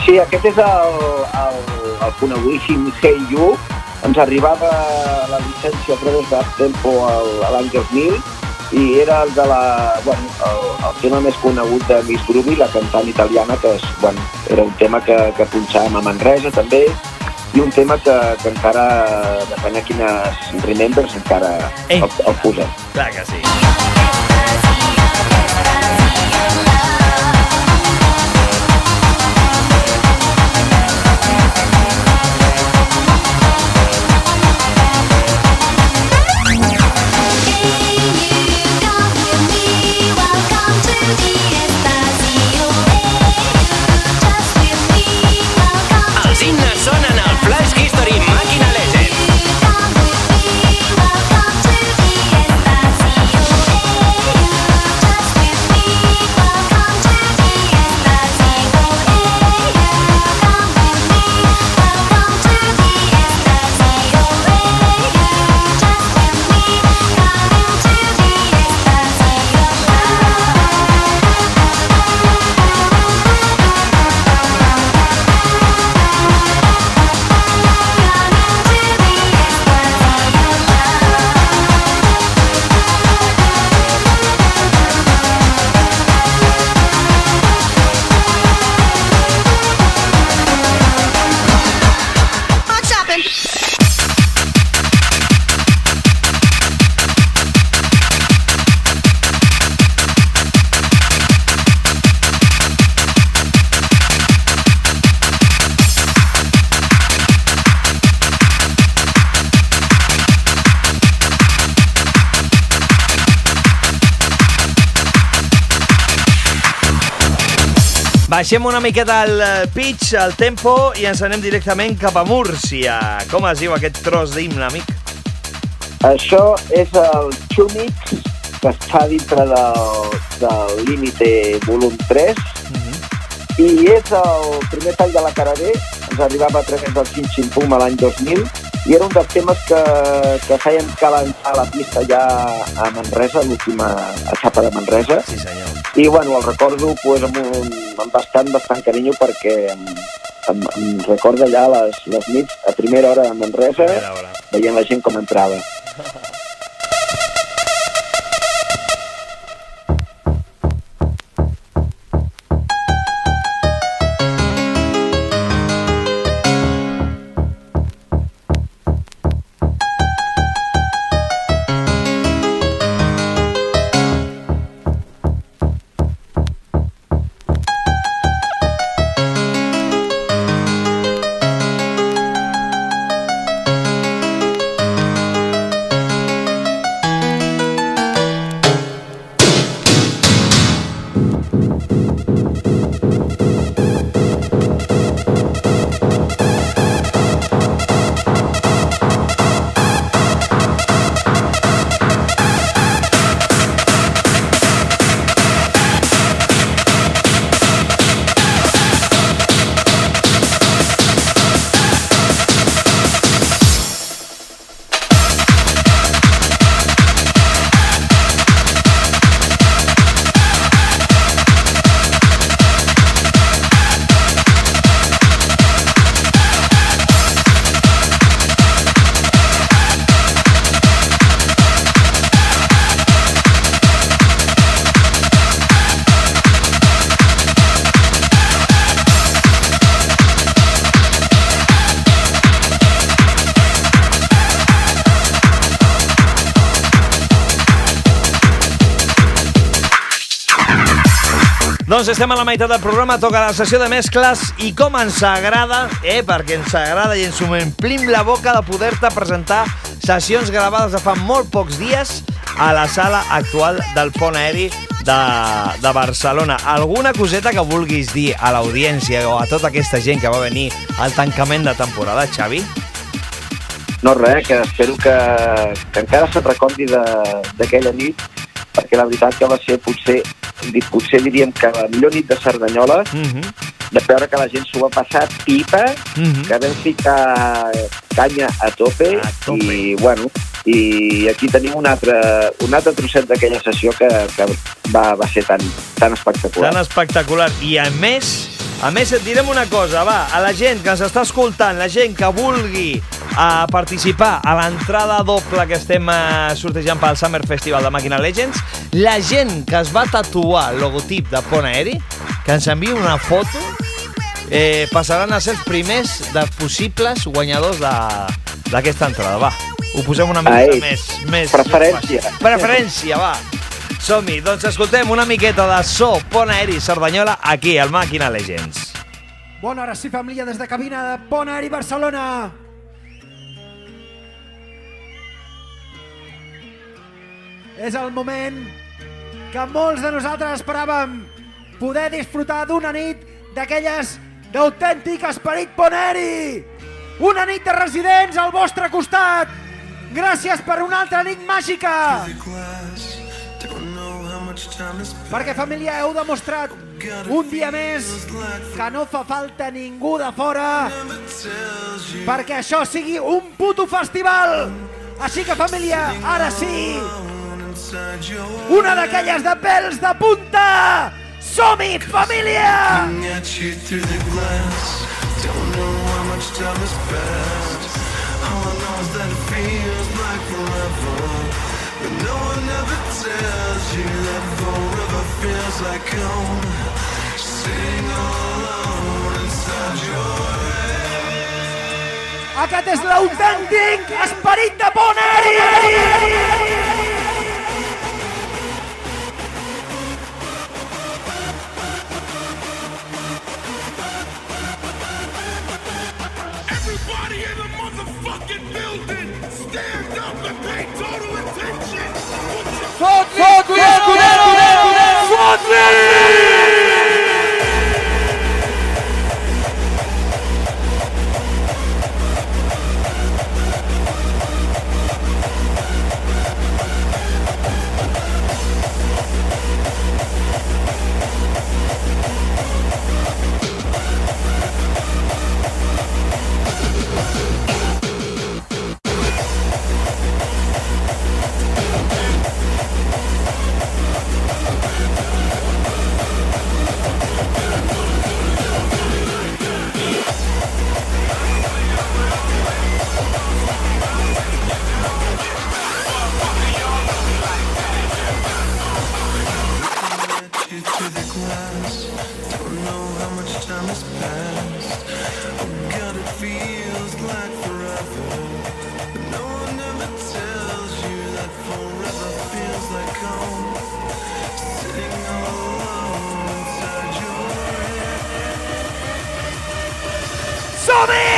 Sí, aquest és el, el, el coneguíssim Hey You. Ens arribava la llicència a través de Tempo l'any 2000 i era el de la, bueno, el, el tema més conegut de Miss Groovy, la cantant italiana, que és, bueno, era un tema que, que punxàvem a Manresa també, i un tema que, que encara, depèn de quines remembers, encara el, el posem. Clar que sí. Baixem una miqueta el eh, pitch, el tempo, i ens anem directament cap a Múrcia. Com es diu aquest tros d'himne, amic? Això és el Chumix, que està dintre del, del límite volum 3, i és el primer tall de la cara B, ens arribava a través del Xin Xin Pum l'any 2000, i era un dels temes que, que feien calentar la pista ja a Manresa, l'última etapa de Manresa. Sí, senyor. I bueno, el recordo pues, amb, un, amb bastant, bastant carinyo perquè em, em, em recorda ja les, les nits a primera hora a Manresa, veient la gent com entrava. Doncs estem a la meitat del programa, toca la sessió de mescles i com ens agrada, eh, perquè ens agrada i ens omplim la boca de poder-te presentar sessions gravades de fa molt pocs dies a la sala actual del Pont Aeri de, de Barcelona. Alguna coseta que vulguis dir a l'audiència o a tota aquesta gent que va venir al tancament de temporada, Xavi? No res, que espero que, que encara se'n recordi d'aquella nit, perquè la veritat que va ser potser, potser diríem que la millor nit de Cerdanyola, Mm -hmm. de veure que la gent s'ho va passar pipa, Mhm. que vam ficar canya a tope, i bueno, i aquí tenim un altre, un altre trosset d'aquella sessió que, que va, va ser tan, tan espectacular. Tan espectacular. I a més, a més et direm una cosa, va, a la gent que ens està escoltant, la gent que vulgui a participar a l'entrada doble que estem eh, sortejant pel Summer Festival de Màquina Legends, la gent que es va tatuar el logotip de Pont Aeri, que ens enviï una foto, eh, passaran a ser els primers de possibles guanyadors d'aquesta entrada. Va, ho posem una mica Ai, més, més... preferència. Preferència, va. Som-hi, doncs escoltem una miqueta de so Pont Aeri Cerdanyola aquí, al Màquina Legends. Bona hora, sí, família, des de cabina de Pont Aeri Barcelona. És el moment que molts de nosaltres esperàvem poder disfrutar d'una nit d'aquelles d'autèntic esperit Poneri. Una nit de residents al vostre costat. Gràcies per una altra nit màgica. Perquè, família, heu demostrat un dia més que no fa falta ningú de fora perquè això sigui un puto festival. Així que, família, ara sí, una d'aquelles de pèls de punta! Som-hi, família! All I know is that it feels like forever. One ever tells you that forever feels like home. Sitting all alone inside your Aquest és l'autèntic esperit de Poneri! Everybody in the motherfucking building, Fot-li, escudero! Fot-li! you Som-hi!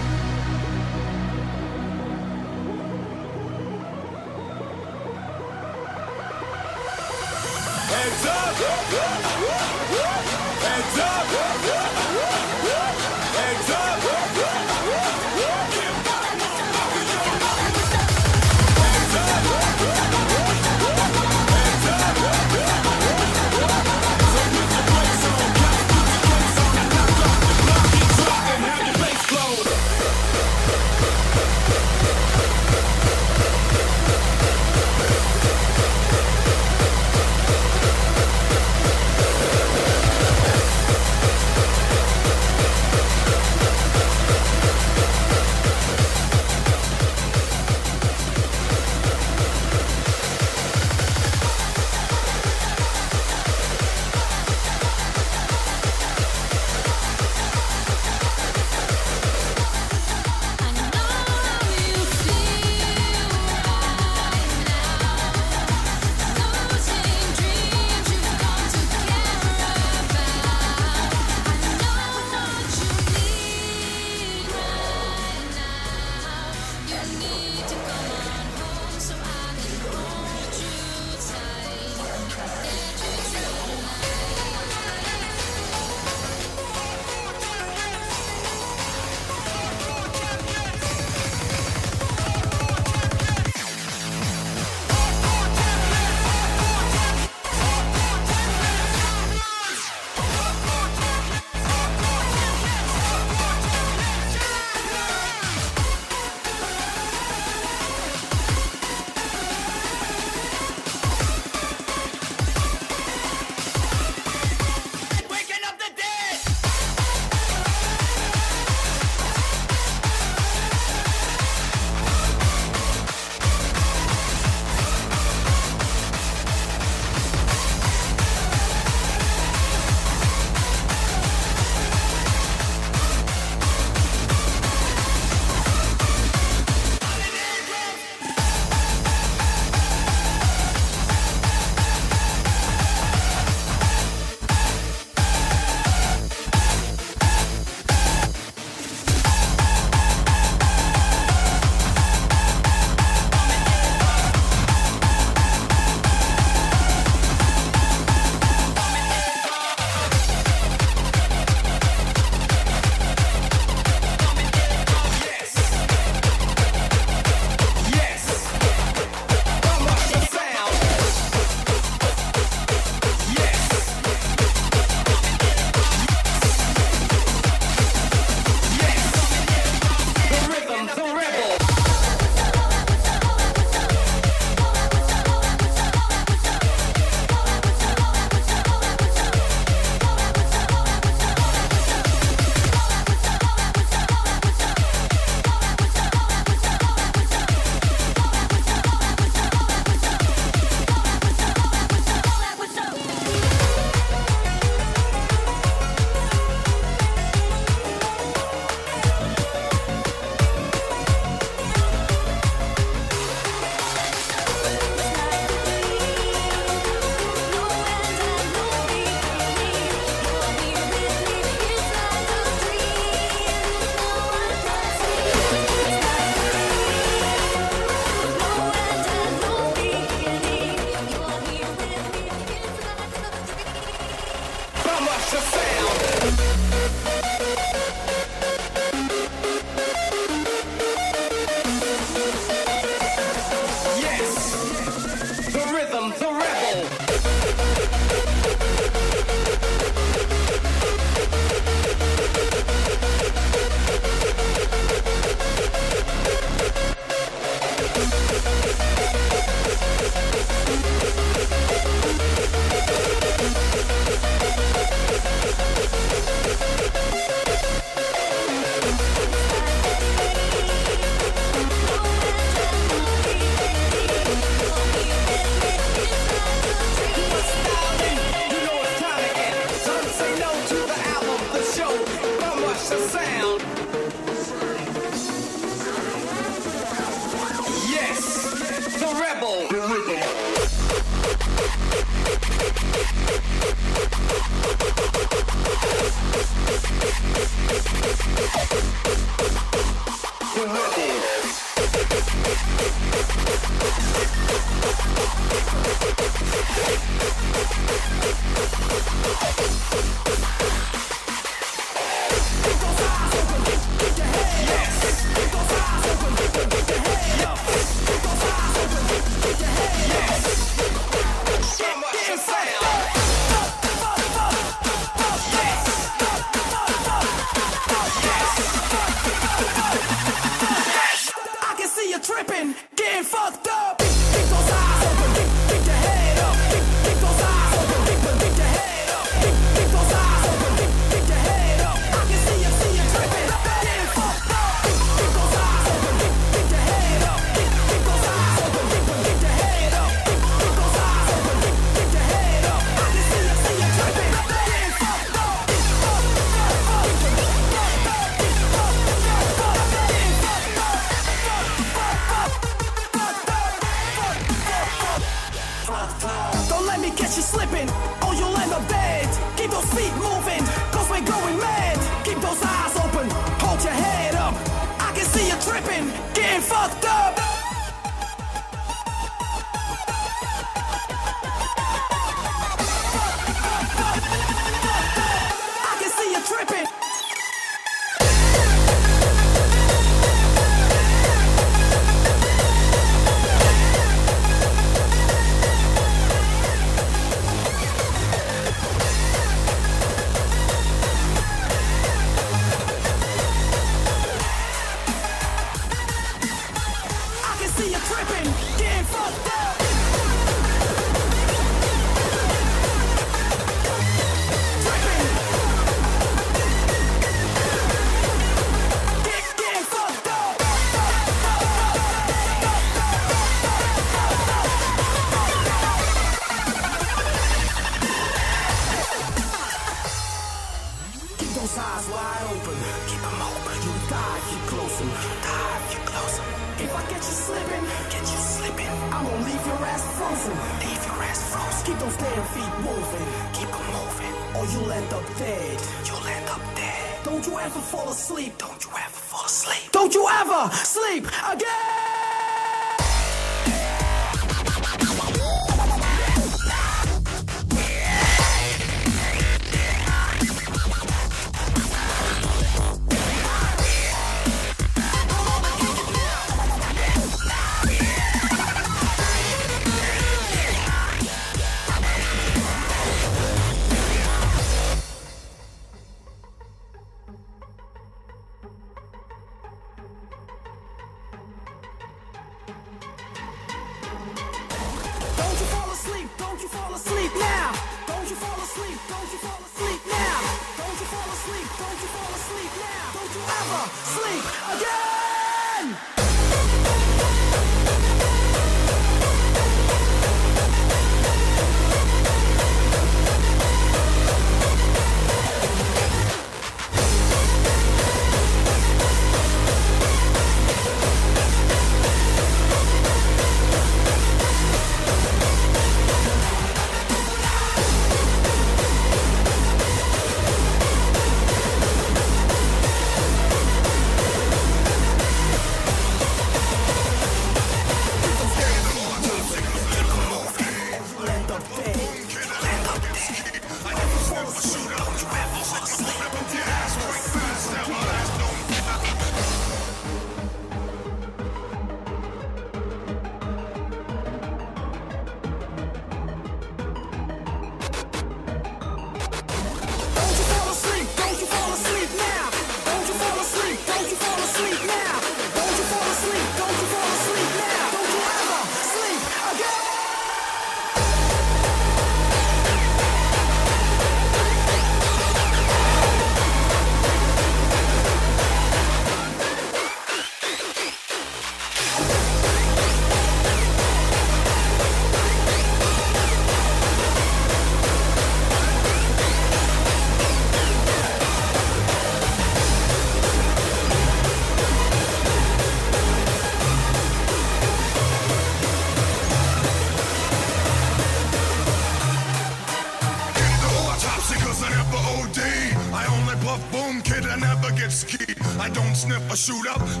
Shoot up,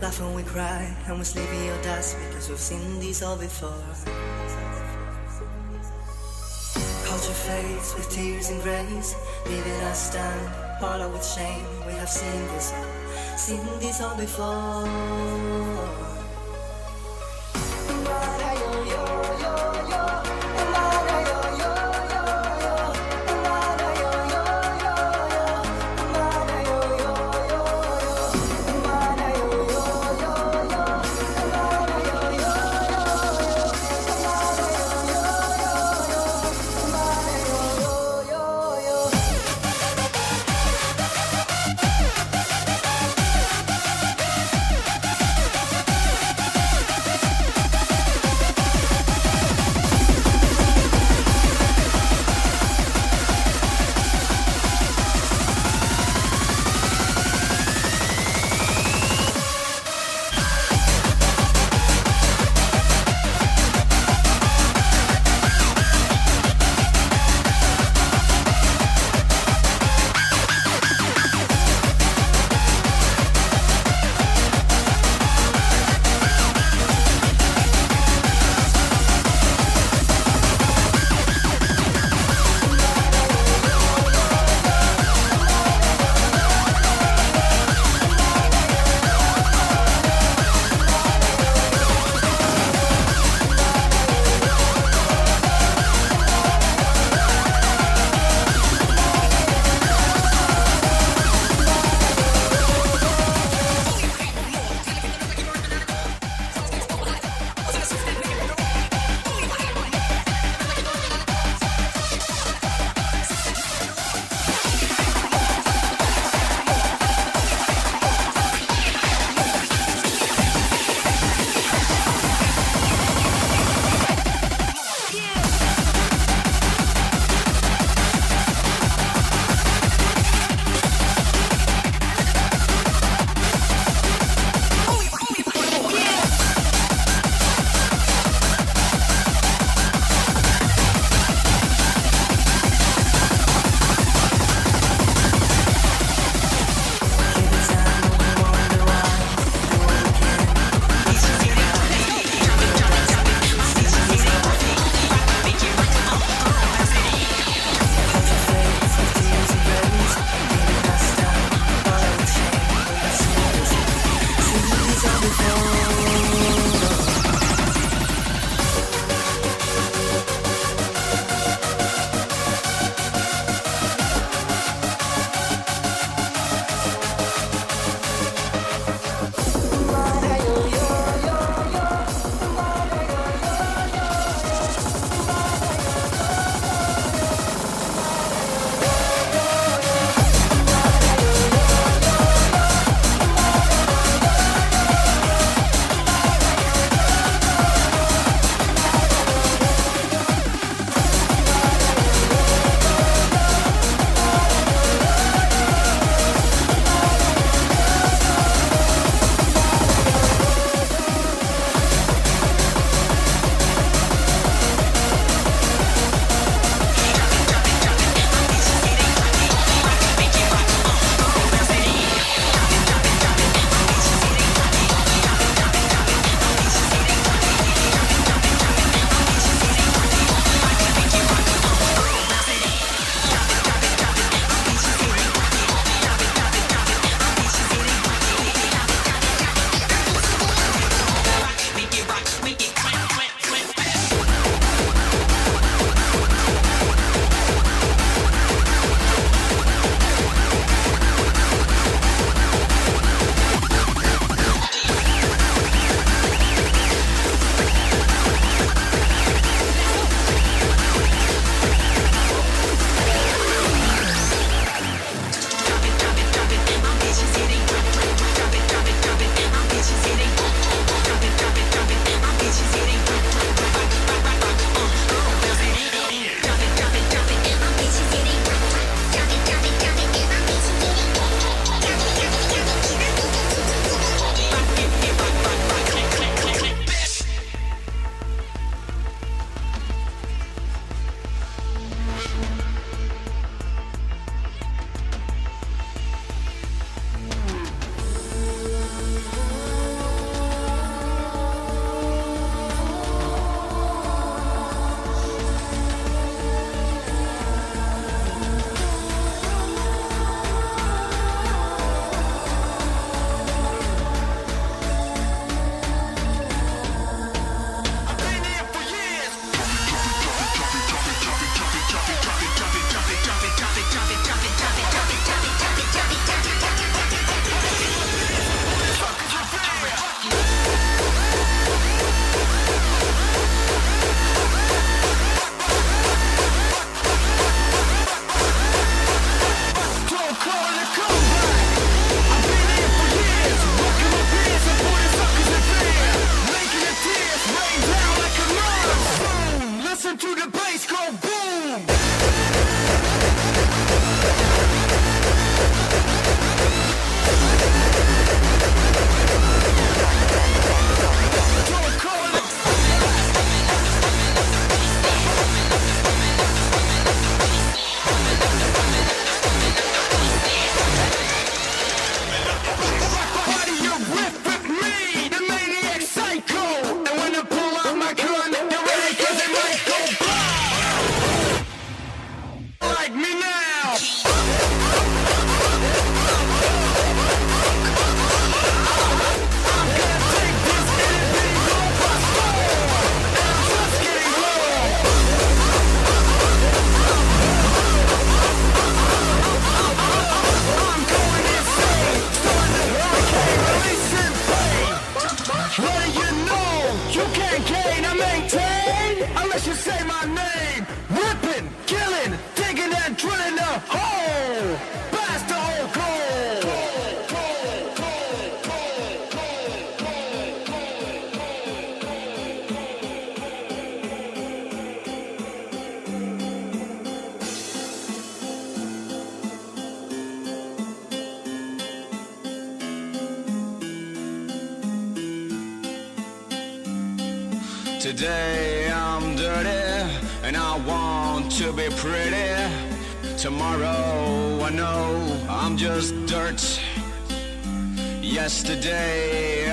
laugh when we cry, and we sleep in your dust because we've seen these all before. Culture fades with tears and grace, leaving us stand, out with shame. We have seen this seen this all before.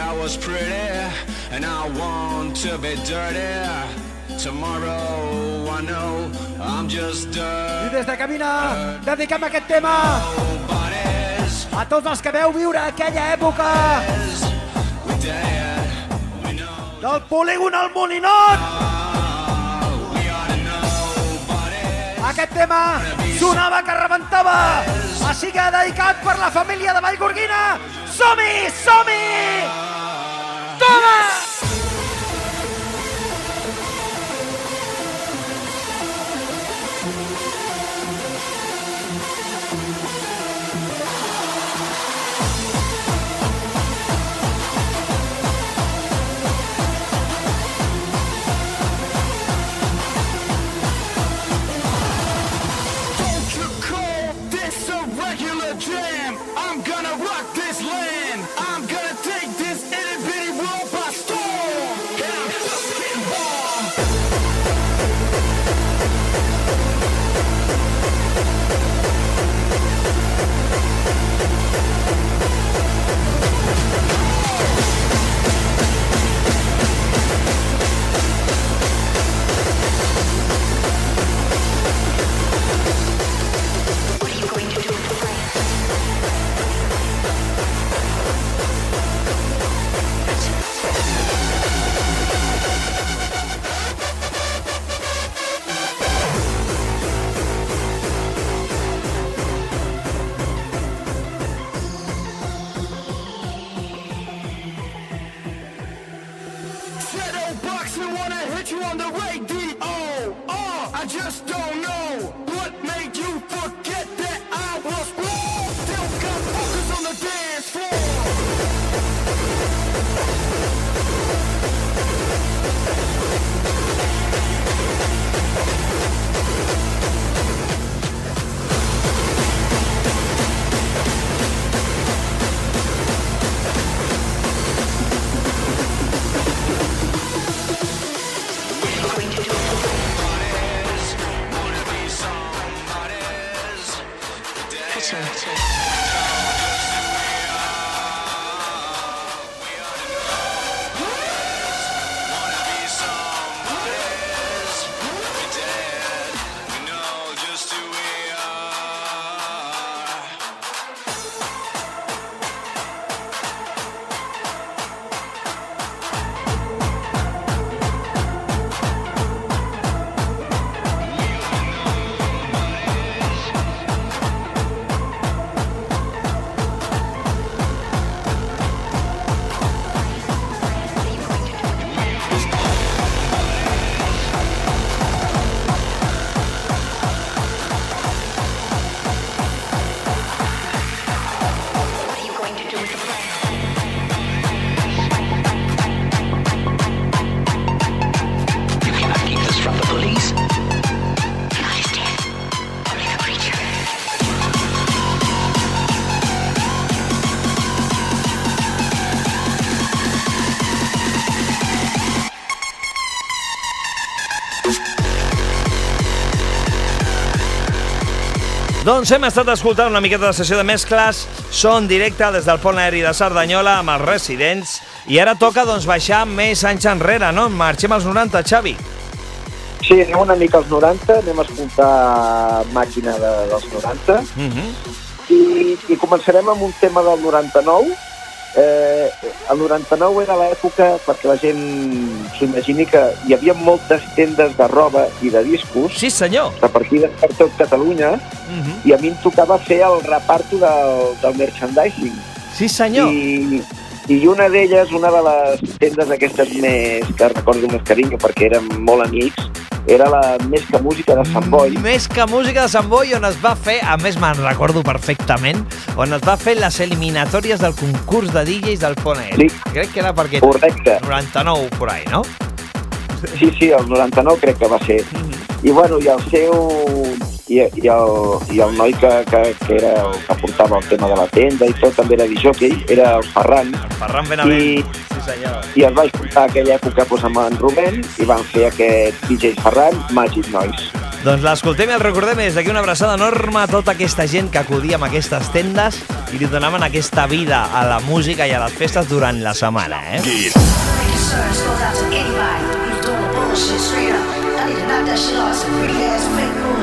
I was pretty and I want to be dirty. Tomorrow I know I'm just I dirt. des de Camina dediquem aquest tema a tots els que veu viure aquella època del polígon al Molinot. Aquest tema sonava que rebentava. Així que dedicat per la família de Vallgorguina. Som-hi, som-hi! Toma! Don't just don't Doncs hem estat escoltant una miqueta de sessió de mescles, son directe des del pont aeri de Cerdanyola amb els residents, i ara toca doncs, baixar més anys enrere, no? Marxem als 90, Xavi. Sí, anem una mica als 90, anem a escoltar Màquina de, dels 90, Mm -hmm. i, i començarem amb un tema del 99. Eh, el 99 era l'època, perquè la gent s'imagini que hi havia moltes tendes de roba i de discos sí, senyor. repartides per tot Catalunya Mm -hmm. i a mi em tocava fer el reparto del, del merchandising. Sí, senyor. I, I una d'elles, una de les tendes aquestes més que recordo més carinyo perquè érem molt amics, era la Més que música de Sant Boi. Més que música de Sant Boi, on es va fer, a més me'n recordo perfectament, on es va fer les eliminatòries del concurs de DJs del Ponent. Sí. Crec que era perquè... Correcte. 99, por ahí, no? Sí, sí, el 99 crec que va ser. I bueno, i el seu... I, i, el, i el noi que, que, que era el que portava el tema de la tenda i tot, també era disjockey, era el Ferran. Ferran Benavent. I, Sí, senyor. i es va juntar aquella època doncs, amb en Rubén i van fer aquest DJ Ferran Magic Noise. Doncs l'escoltem i el recordem des d'aquí una abraçada enorme a tota aquesta gent que acudia a aquestes tendes i li donaven aquesta vida a la música i a les festes durant la setmana, eh?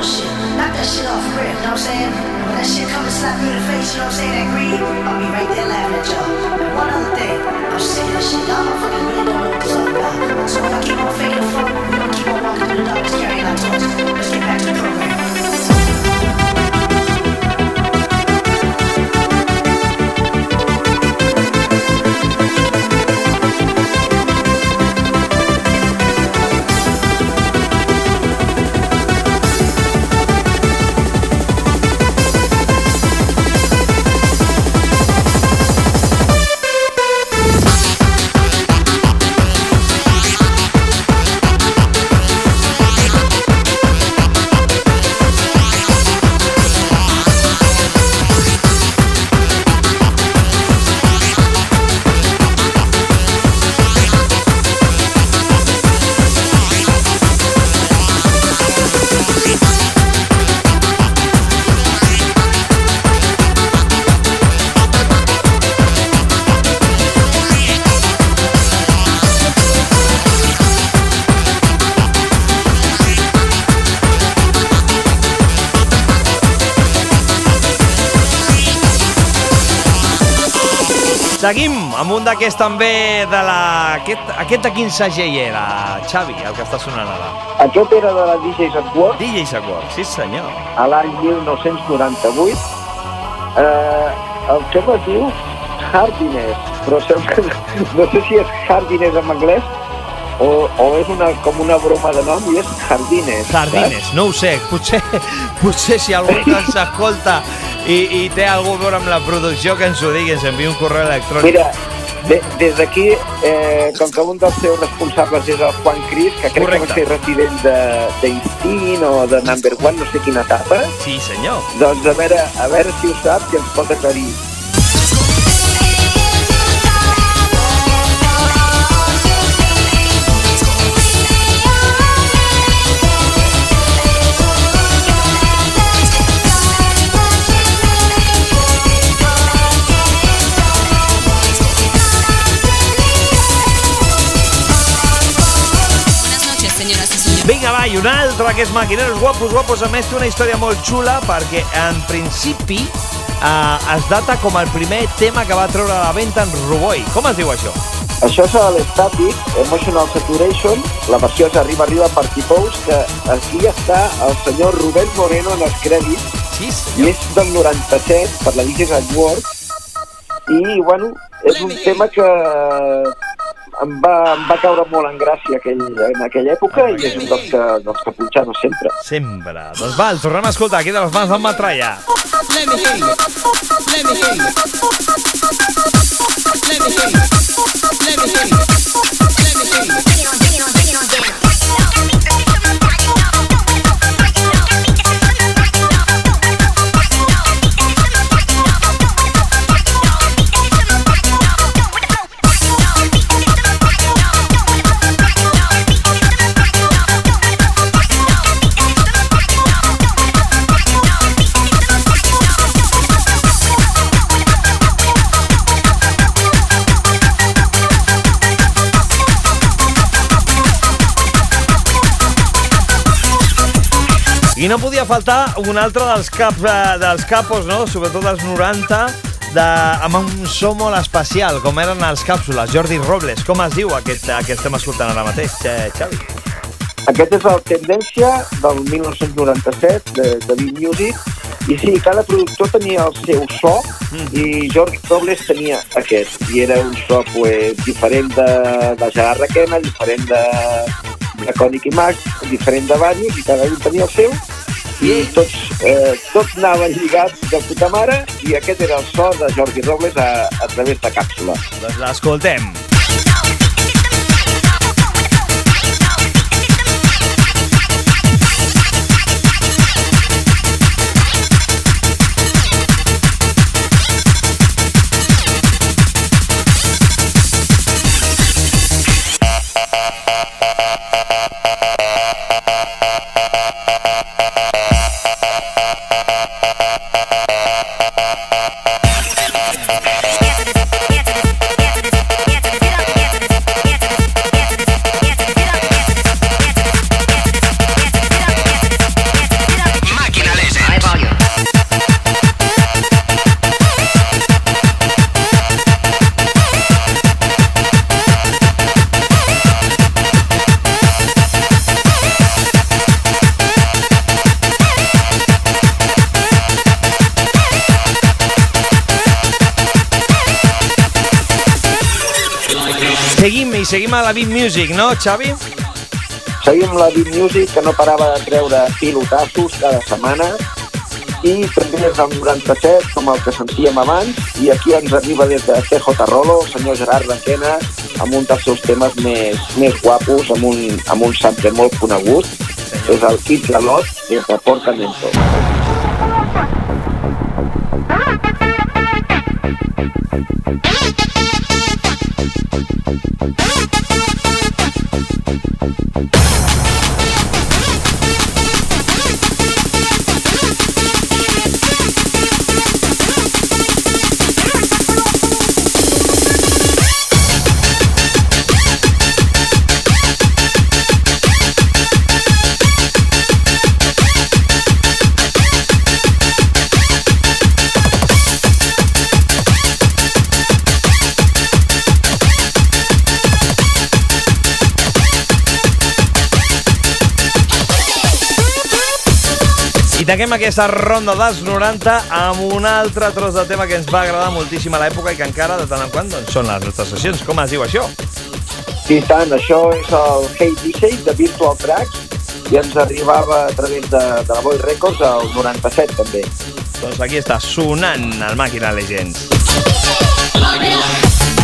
concerns knock that shit off. Real, you know what I'm saying? When that shit come and slap me in the face, you know what I'm saying? That greed, I'll be right there laughing at y'all. And one other thing, I'm sick of this shit. Y'all motherfuckers really don't know what this all about. So I keep on faking the gonna keep on walking through the darkness carrying our torch. Let's get back to the program. Seguim amb un d'aquests també de la... Aquest, aquest de quin segell era, Xavi, el que està sonant ara? Aquest era de la Work. DJs at Work, sí senyor. A l'any 1998. Eh, el tema es diu Hardiness, però sembla, no sé si és Hardiness en anglès o, o és una, com una broma de nom i és Jardines. Jardines, no ho sé, potser, potser si algú que ens escolta i, i té alguna a veure amb la producció que ens ho digui, ens enviï un correu electrònic. Mira, de, des d'aquí, eh, com que un dels seus responsables és el Juan Cris, que crec Correcte. que va ser resident de- d'Instinct o de Number One, no sé quina etapa, Sí, senyor. doncs a veure, a veure si ho sap i ens pot aclarir. I un altre que és Maquineros Guapos Guapos, a més té una història molt xula perquè en principi eh, es data com el primer tema que va treure a la venda en Ruboi. Com es diu això? Això és l'Static, Emotional Saturation, la versió és Arriba Arriba Party Pose, que aquí està el senyor Rubén Moreno en els crèdits, sí, i és del 97 per la at Work, i bueno, és un tema que em va, em va caure molt en gràcia aquell, en aquella època i és un dels que, dels que punxava sempre. Sempre. Doncs va, el tornem a escoltar aquí de les mans del Matralla. Let me hear you. Let me hear you. Let me hear you. Let me hear you. Let me hear you. I no podia faltar un altre dels, caps, eh, dels capos, no? sobretot dels 90, de, amb un so molt especial, com eren els càpsules. Jordi Robles, com es diu aquest, aquest que estem escoltant ara mateix, eh, Xavi? Aquest és el Tendència del 1997 de, de Beat Music I sí, cada productor tenia el seu so i George Robles tenia aquest. I era un so pues, diferent de, de Gerard Requena, diferent de, de Cònic i Max, diferent de Banyos, i cada un tenia el seu. I tots, eh, tots anaven lligats de puta mare i aquest era el so de Jordi Robles a, a través de càpsula. Doncs l'escoltem. Seguim a la Beat Music, no, Xavi? Seguim la Beat Music, que no parava de treure pilotassos cada setmana, i també és el 97, com el que sentíem abans, i aquí ens arriba des de CJ Rolo, el senyor Gerard Ranquena, amb un dels seus temes més, més guapos, amb un, amb un sample molt conegut, és el Kids a Lot, des de Portamento. I Bye. Tanquem aquesta ronda dels 90 amb un altre tros de tema que ens va agradar moltíssim a l'època i que encara de tant en quant doncs, són les nostres sessions. Com es diu això? Sí, tant, això és el Hey DJ de Virtual Tracks i ens arribava a través de, de la Boy Records al 97 també. Doncs aquí està sonant el Màquina Legends. Cada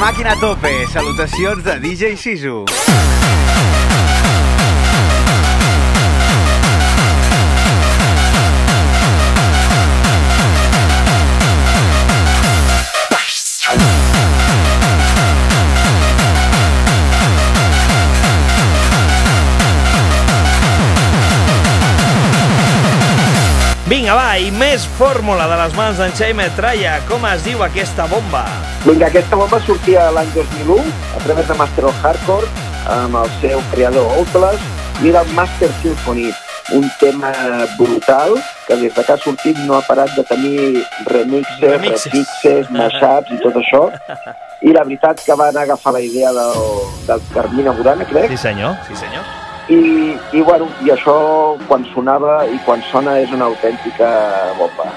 màquina tope. Salutacions de DJ Sisu. I més fórmula de les mans d'en Xaime Tralla. Com es diu aquesta bomba? Vinga, aquesta bomba sortia l'any 2001 a través de Master of Hardcore amb el seu creador Outlast i era el Master Symphony. un tema brutal que des de que ha sortit no ha parat de tenir remixes, Remixes. remixes, mashups i tot això. I la veritat que van agafar la idea del, del Carmina Burana, crec, Sí, senyor. Sí, senyor. I, i, bueno, i això quan sonava i quan sona és una autèntica bomba.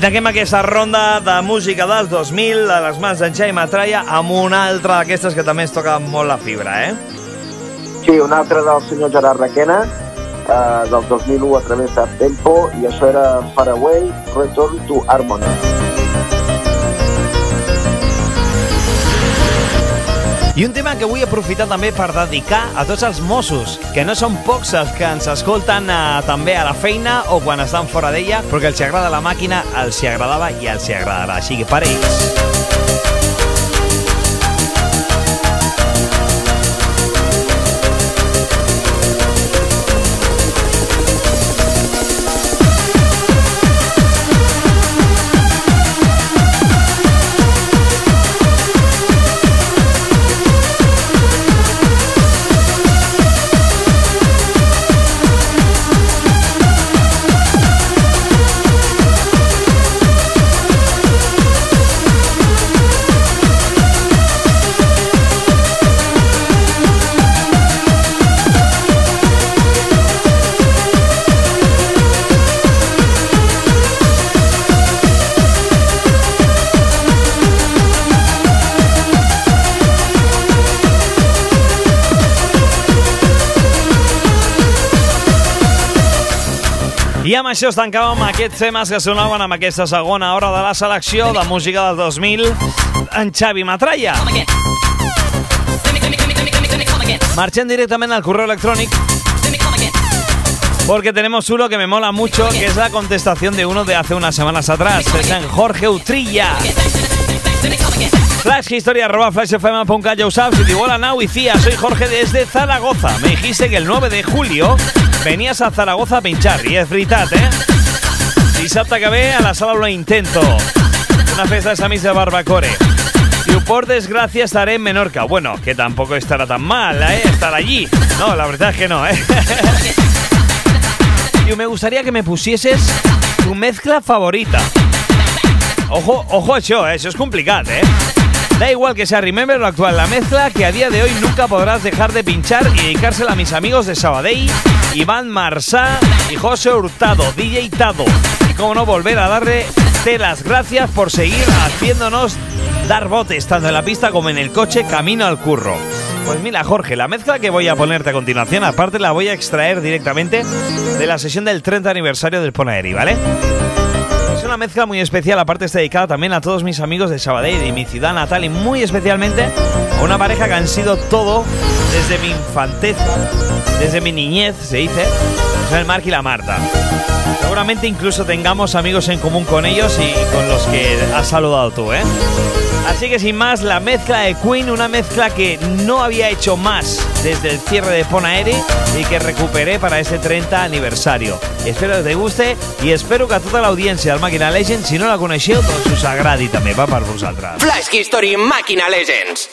Tanquem aquesta ronda de música dels 2000 a les mans d'en Xavi Matralla amb una altra d'aquestes que també ens toca molt la fibra, eh? Sí, un altre del senyor Gerard Requena, eh, del 2001 a través de Tempo, i això era Far Away, Return to Harmony. I un tema que vull aprofitar també per dedicar a tots els Mossos, que no són pocs els que ens escolten eh, també a la feina o quan estan fora d'ella, però que els agrada la màquina, els agradava i els agradarà. Així que per ells. Això es tancàvem aquests temes que sonaven amb aquesta segona hora de la selecció de música del 2000 en Xavi Matralla. Marchen directamente al correo electrónico porque tenemos uno que me mola mucho, que es la contestación de uno de hace unas semanas atrás. Es en Jorge Utrilla. Flash historia arroba flashfm.cat, ya usabas y hola Nau y Cía, soy Jorge desde Zaragoza. Me dijiste que el 9 de julio venías a Zaragoza a pinchar, y es veritat, eh? Dissabte que ve a la sala lo intento. Una fiesta de amics de Barbacore. Y por desgracia estaré en Menorca. Bueno, que tampoco estará tan mal, ¿eh? Estar allí. No, la verdad es que no, ¿eh? Y me gustaría que me pusieses tu mezcla favorita. ojo, ojo eh? això és complicat, eh? Da igual que sea Remember lo actual la mezcla, que a día de hoy nunca podrás dejar de pinchar y dedicársela a mis amigos de Sabadell, Iván Marsá y José Hurtado, DJ Tado. Y cómo no volver a darle las gracias por seguir haciéndonos dar botes tanto en la pista como en el coche camino al curro. Pues mira, Jorge, la mezcla que voy a ponerte a continuación, aparte la voy a extraer directamente de la sesión del 30 aniversario del Ponaeri, ¿vale? Es una mezcla muy especial, aparte está dedicada también a todos mis amigos de Sabadell y mi ciudad natal y muy especialmente a una pareja que han sido todo desde mi infanteza, desde mi niñez, se dice, son el Mark y la Marta. Seguramente incluso tengamos amigos en común con ellos y con los que has saludado tú, ¿eh? Así que sin más, la mezcla de Queen, una mezcla que no había hecho más desde el cierre de Ponaeri y que recuperé para ese 30 aniversario. Espero que te guste i espero que a tota l'audiència del Màquina Legends, si no la coneixeu, doncs us agradi també, va per vosaltres. Flash History Màquina Legends.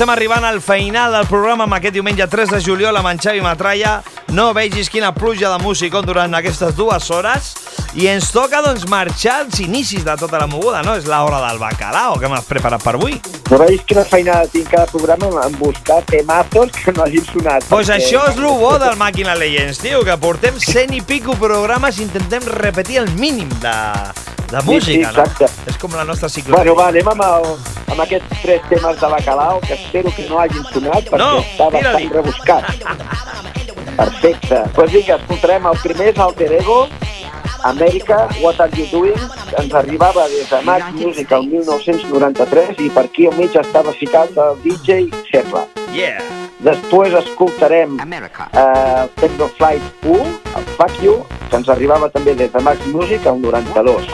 Estem arribant al final del programa amb aquest diumenge 3 de juliol amb en Xavi Matralla. No vegis quina pluja de música durant aquestes dues hores. I ens toca, doncs, marxar als inicis de tota la moguda, no? És l'hora del bacalao que m'has preparat per avui. No veus quina feinada tinc cada programa en buscar temazos que no hagin sonat. Pues perquè- això és el bo del Màquina Legends, tio, que portem cent i pico programes i intentem repetir el mínim de, de música, sí, exacte. no? És com la nostra Bueno, ciclopedia. va, anem amb, el, amb aquests tres temes de bacalao, que espero que no hagin sonat, perquè No, està bastant rebuscat. Perfecte. Doncs pues vinga, escoltarem el primer és Alter Ego, Amèrica, What Are You Doing, ens arribava des de Max Music el 1993 i per aquí al mig estava ficat el DJ Serra. Yeah. Després escoltarem uh, Techno Flight 1, el Fuck You, que ens arribava també des de Max Music el 92.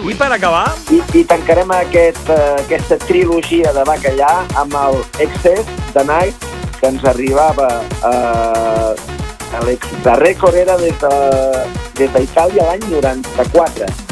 I per acabar? I, i tancarem aquest, uh, aquesta trilogia de bacallà amb el Excess de Night, que ens arribava uh, l'ex de rècord era des de, des d'Itàlia l'any 94.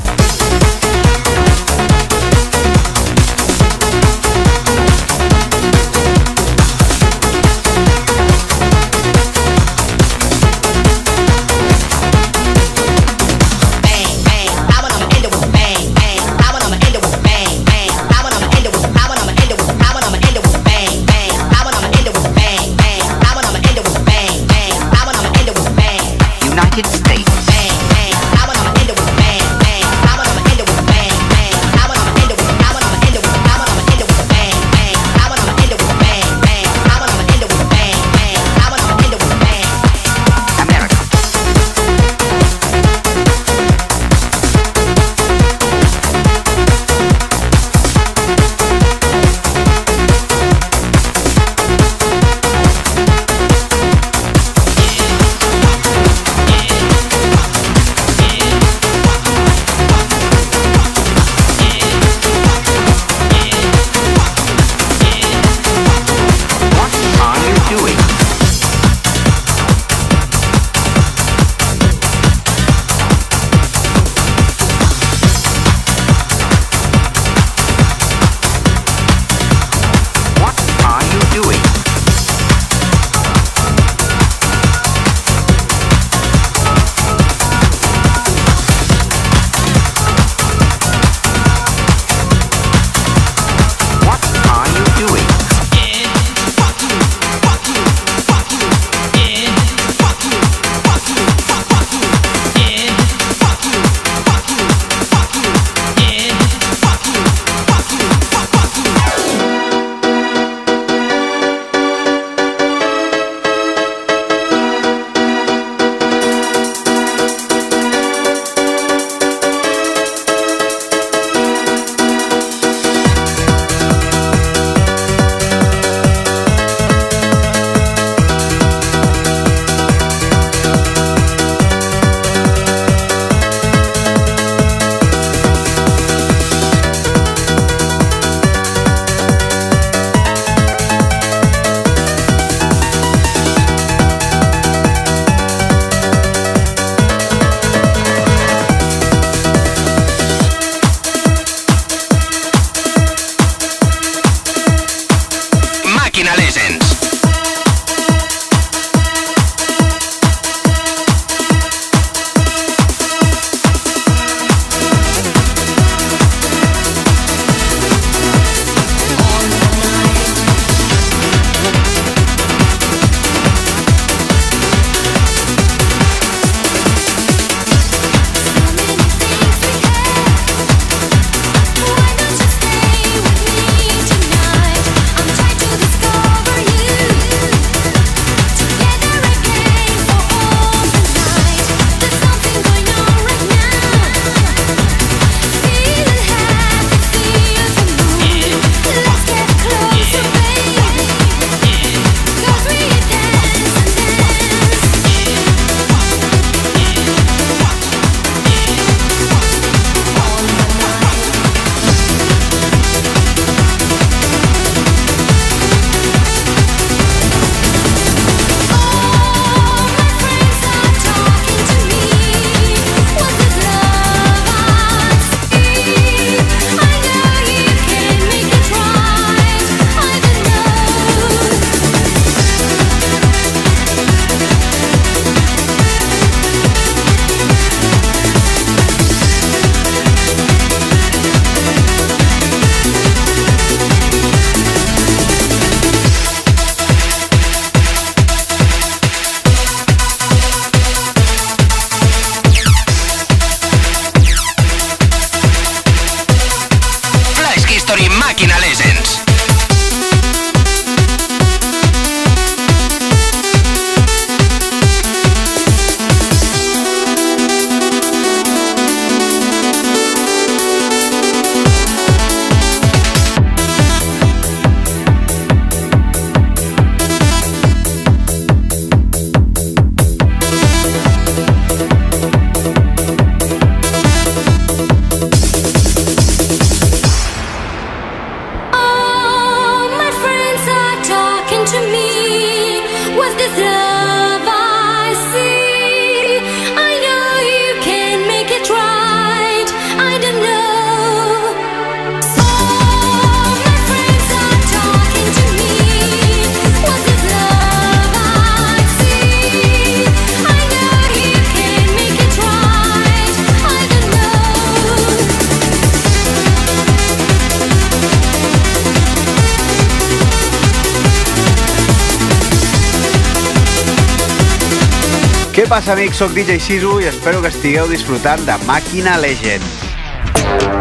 Passa, amics? Soc DJ Sisu i espero que estigueu disfrutant de Màquina Legends.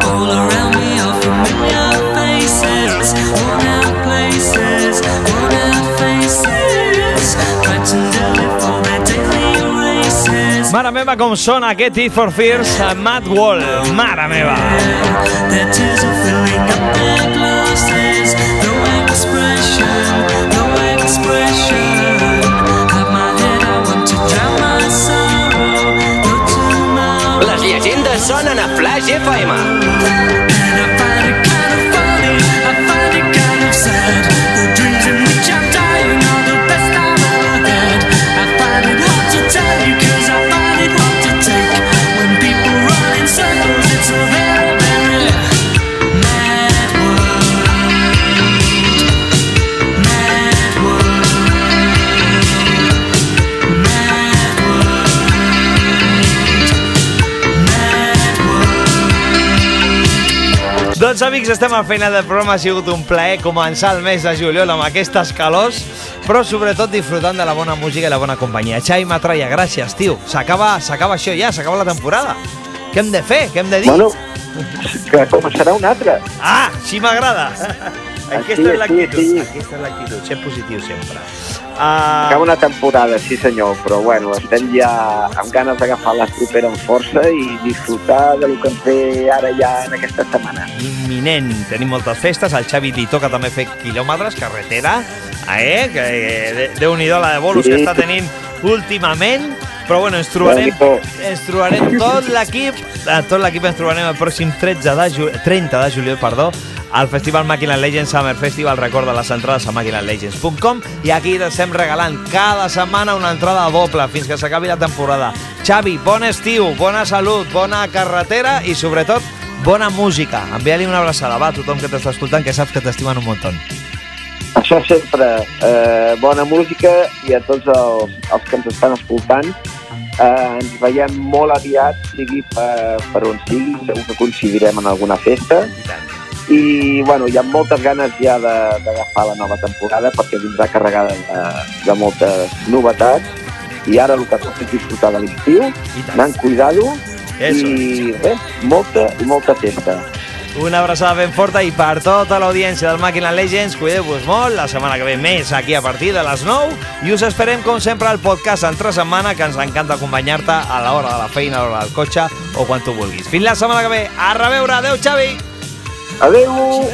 All around me are familiar faces, worn out places, worn out faces, fighting daily for their daily races. Mare meva, com sona aquest Eat for Fears a Matt Wall. Mare meva. Their tears are filling up their glasses. Sonen a Flash FM. Doncs amics, estem al final del programa. Ha sigut un plaer començar el mes de juliol amb aquestes calors, però sobretot disfrutant de la bona música i la bona companyia. Xavi Matraia, gràcies, tio. S'acaba s'acaba això ja, s'acaba la temporada. Què hem de fer? Què hem de dir? Bueno, que començarà un altre. Ah, així m'agrada. Aquesta sí, és l'actitud. sí, sí. Aquesta és l'actitud, ser positiu sempre. Acaba una temporada, sí senyor, però bueno, estem ja amb ganes d'agafar la propera amb força i disfrutar de lo que ens ve ara ja en aquesta setmana. imminent. Tenim moltes festes, al Xavi li toca també fer quilòmetres, carretera, eh? Que, eh, Déu-n'hi-do la de bolos Sí. que està tenint últimament, però bueno, ens trobarem, ens trobarem tot l'equip, eh, tot l'equip ens trobarem el pròxim 13 de ju 30 de juliol, perdó, al Festival Màquina Legends Summer Festival. Recorda les entrades a maquinalegends.com i aquí estem regalant cada setmana una entrada doble fins que s'acabi la temporada. Xavi, bon estiu, bona salut, bona carretera i sobretot bona música. Envia-li una abraçada, va, a tothom que t'està escoltant, que saps que t'estimen un muntó. Això sempre, eh, bona música i a tots els, els que ens estan escoltant. Eh, ens veiem molt aviat, sigui per, per on sigui, segur que coincidirem en alguna festa. I, bueno, hi ha moltes ganes ja d'agafar la nova temporada perquè vindrà carregada de, de moltes novetats. I ara el que toca és disfrutar de l'estiu, amb cuidado Eso i res, molta i molta festa. Una abraçada ben forta i per tota l'audiència del Màquina Legends, cuideu-vos molt, la setmana que ve més aquí a partir de les 9 i us esperem com sempre al podcast entre setmana que ens encanta acompanyar-te a l'hora de la feina, a l'hora del cotxe o quan tu vulguis. Fins la setmana que ve, a reveure, adeu Xavi! Adeu.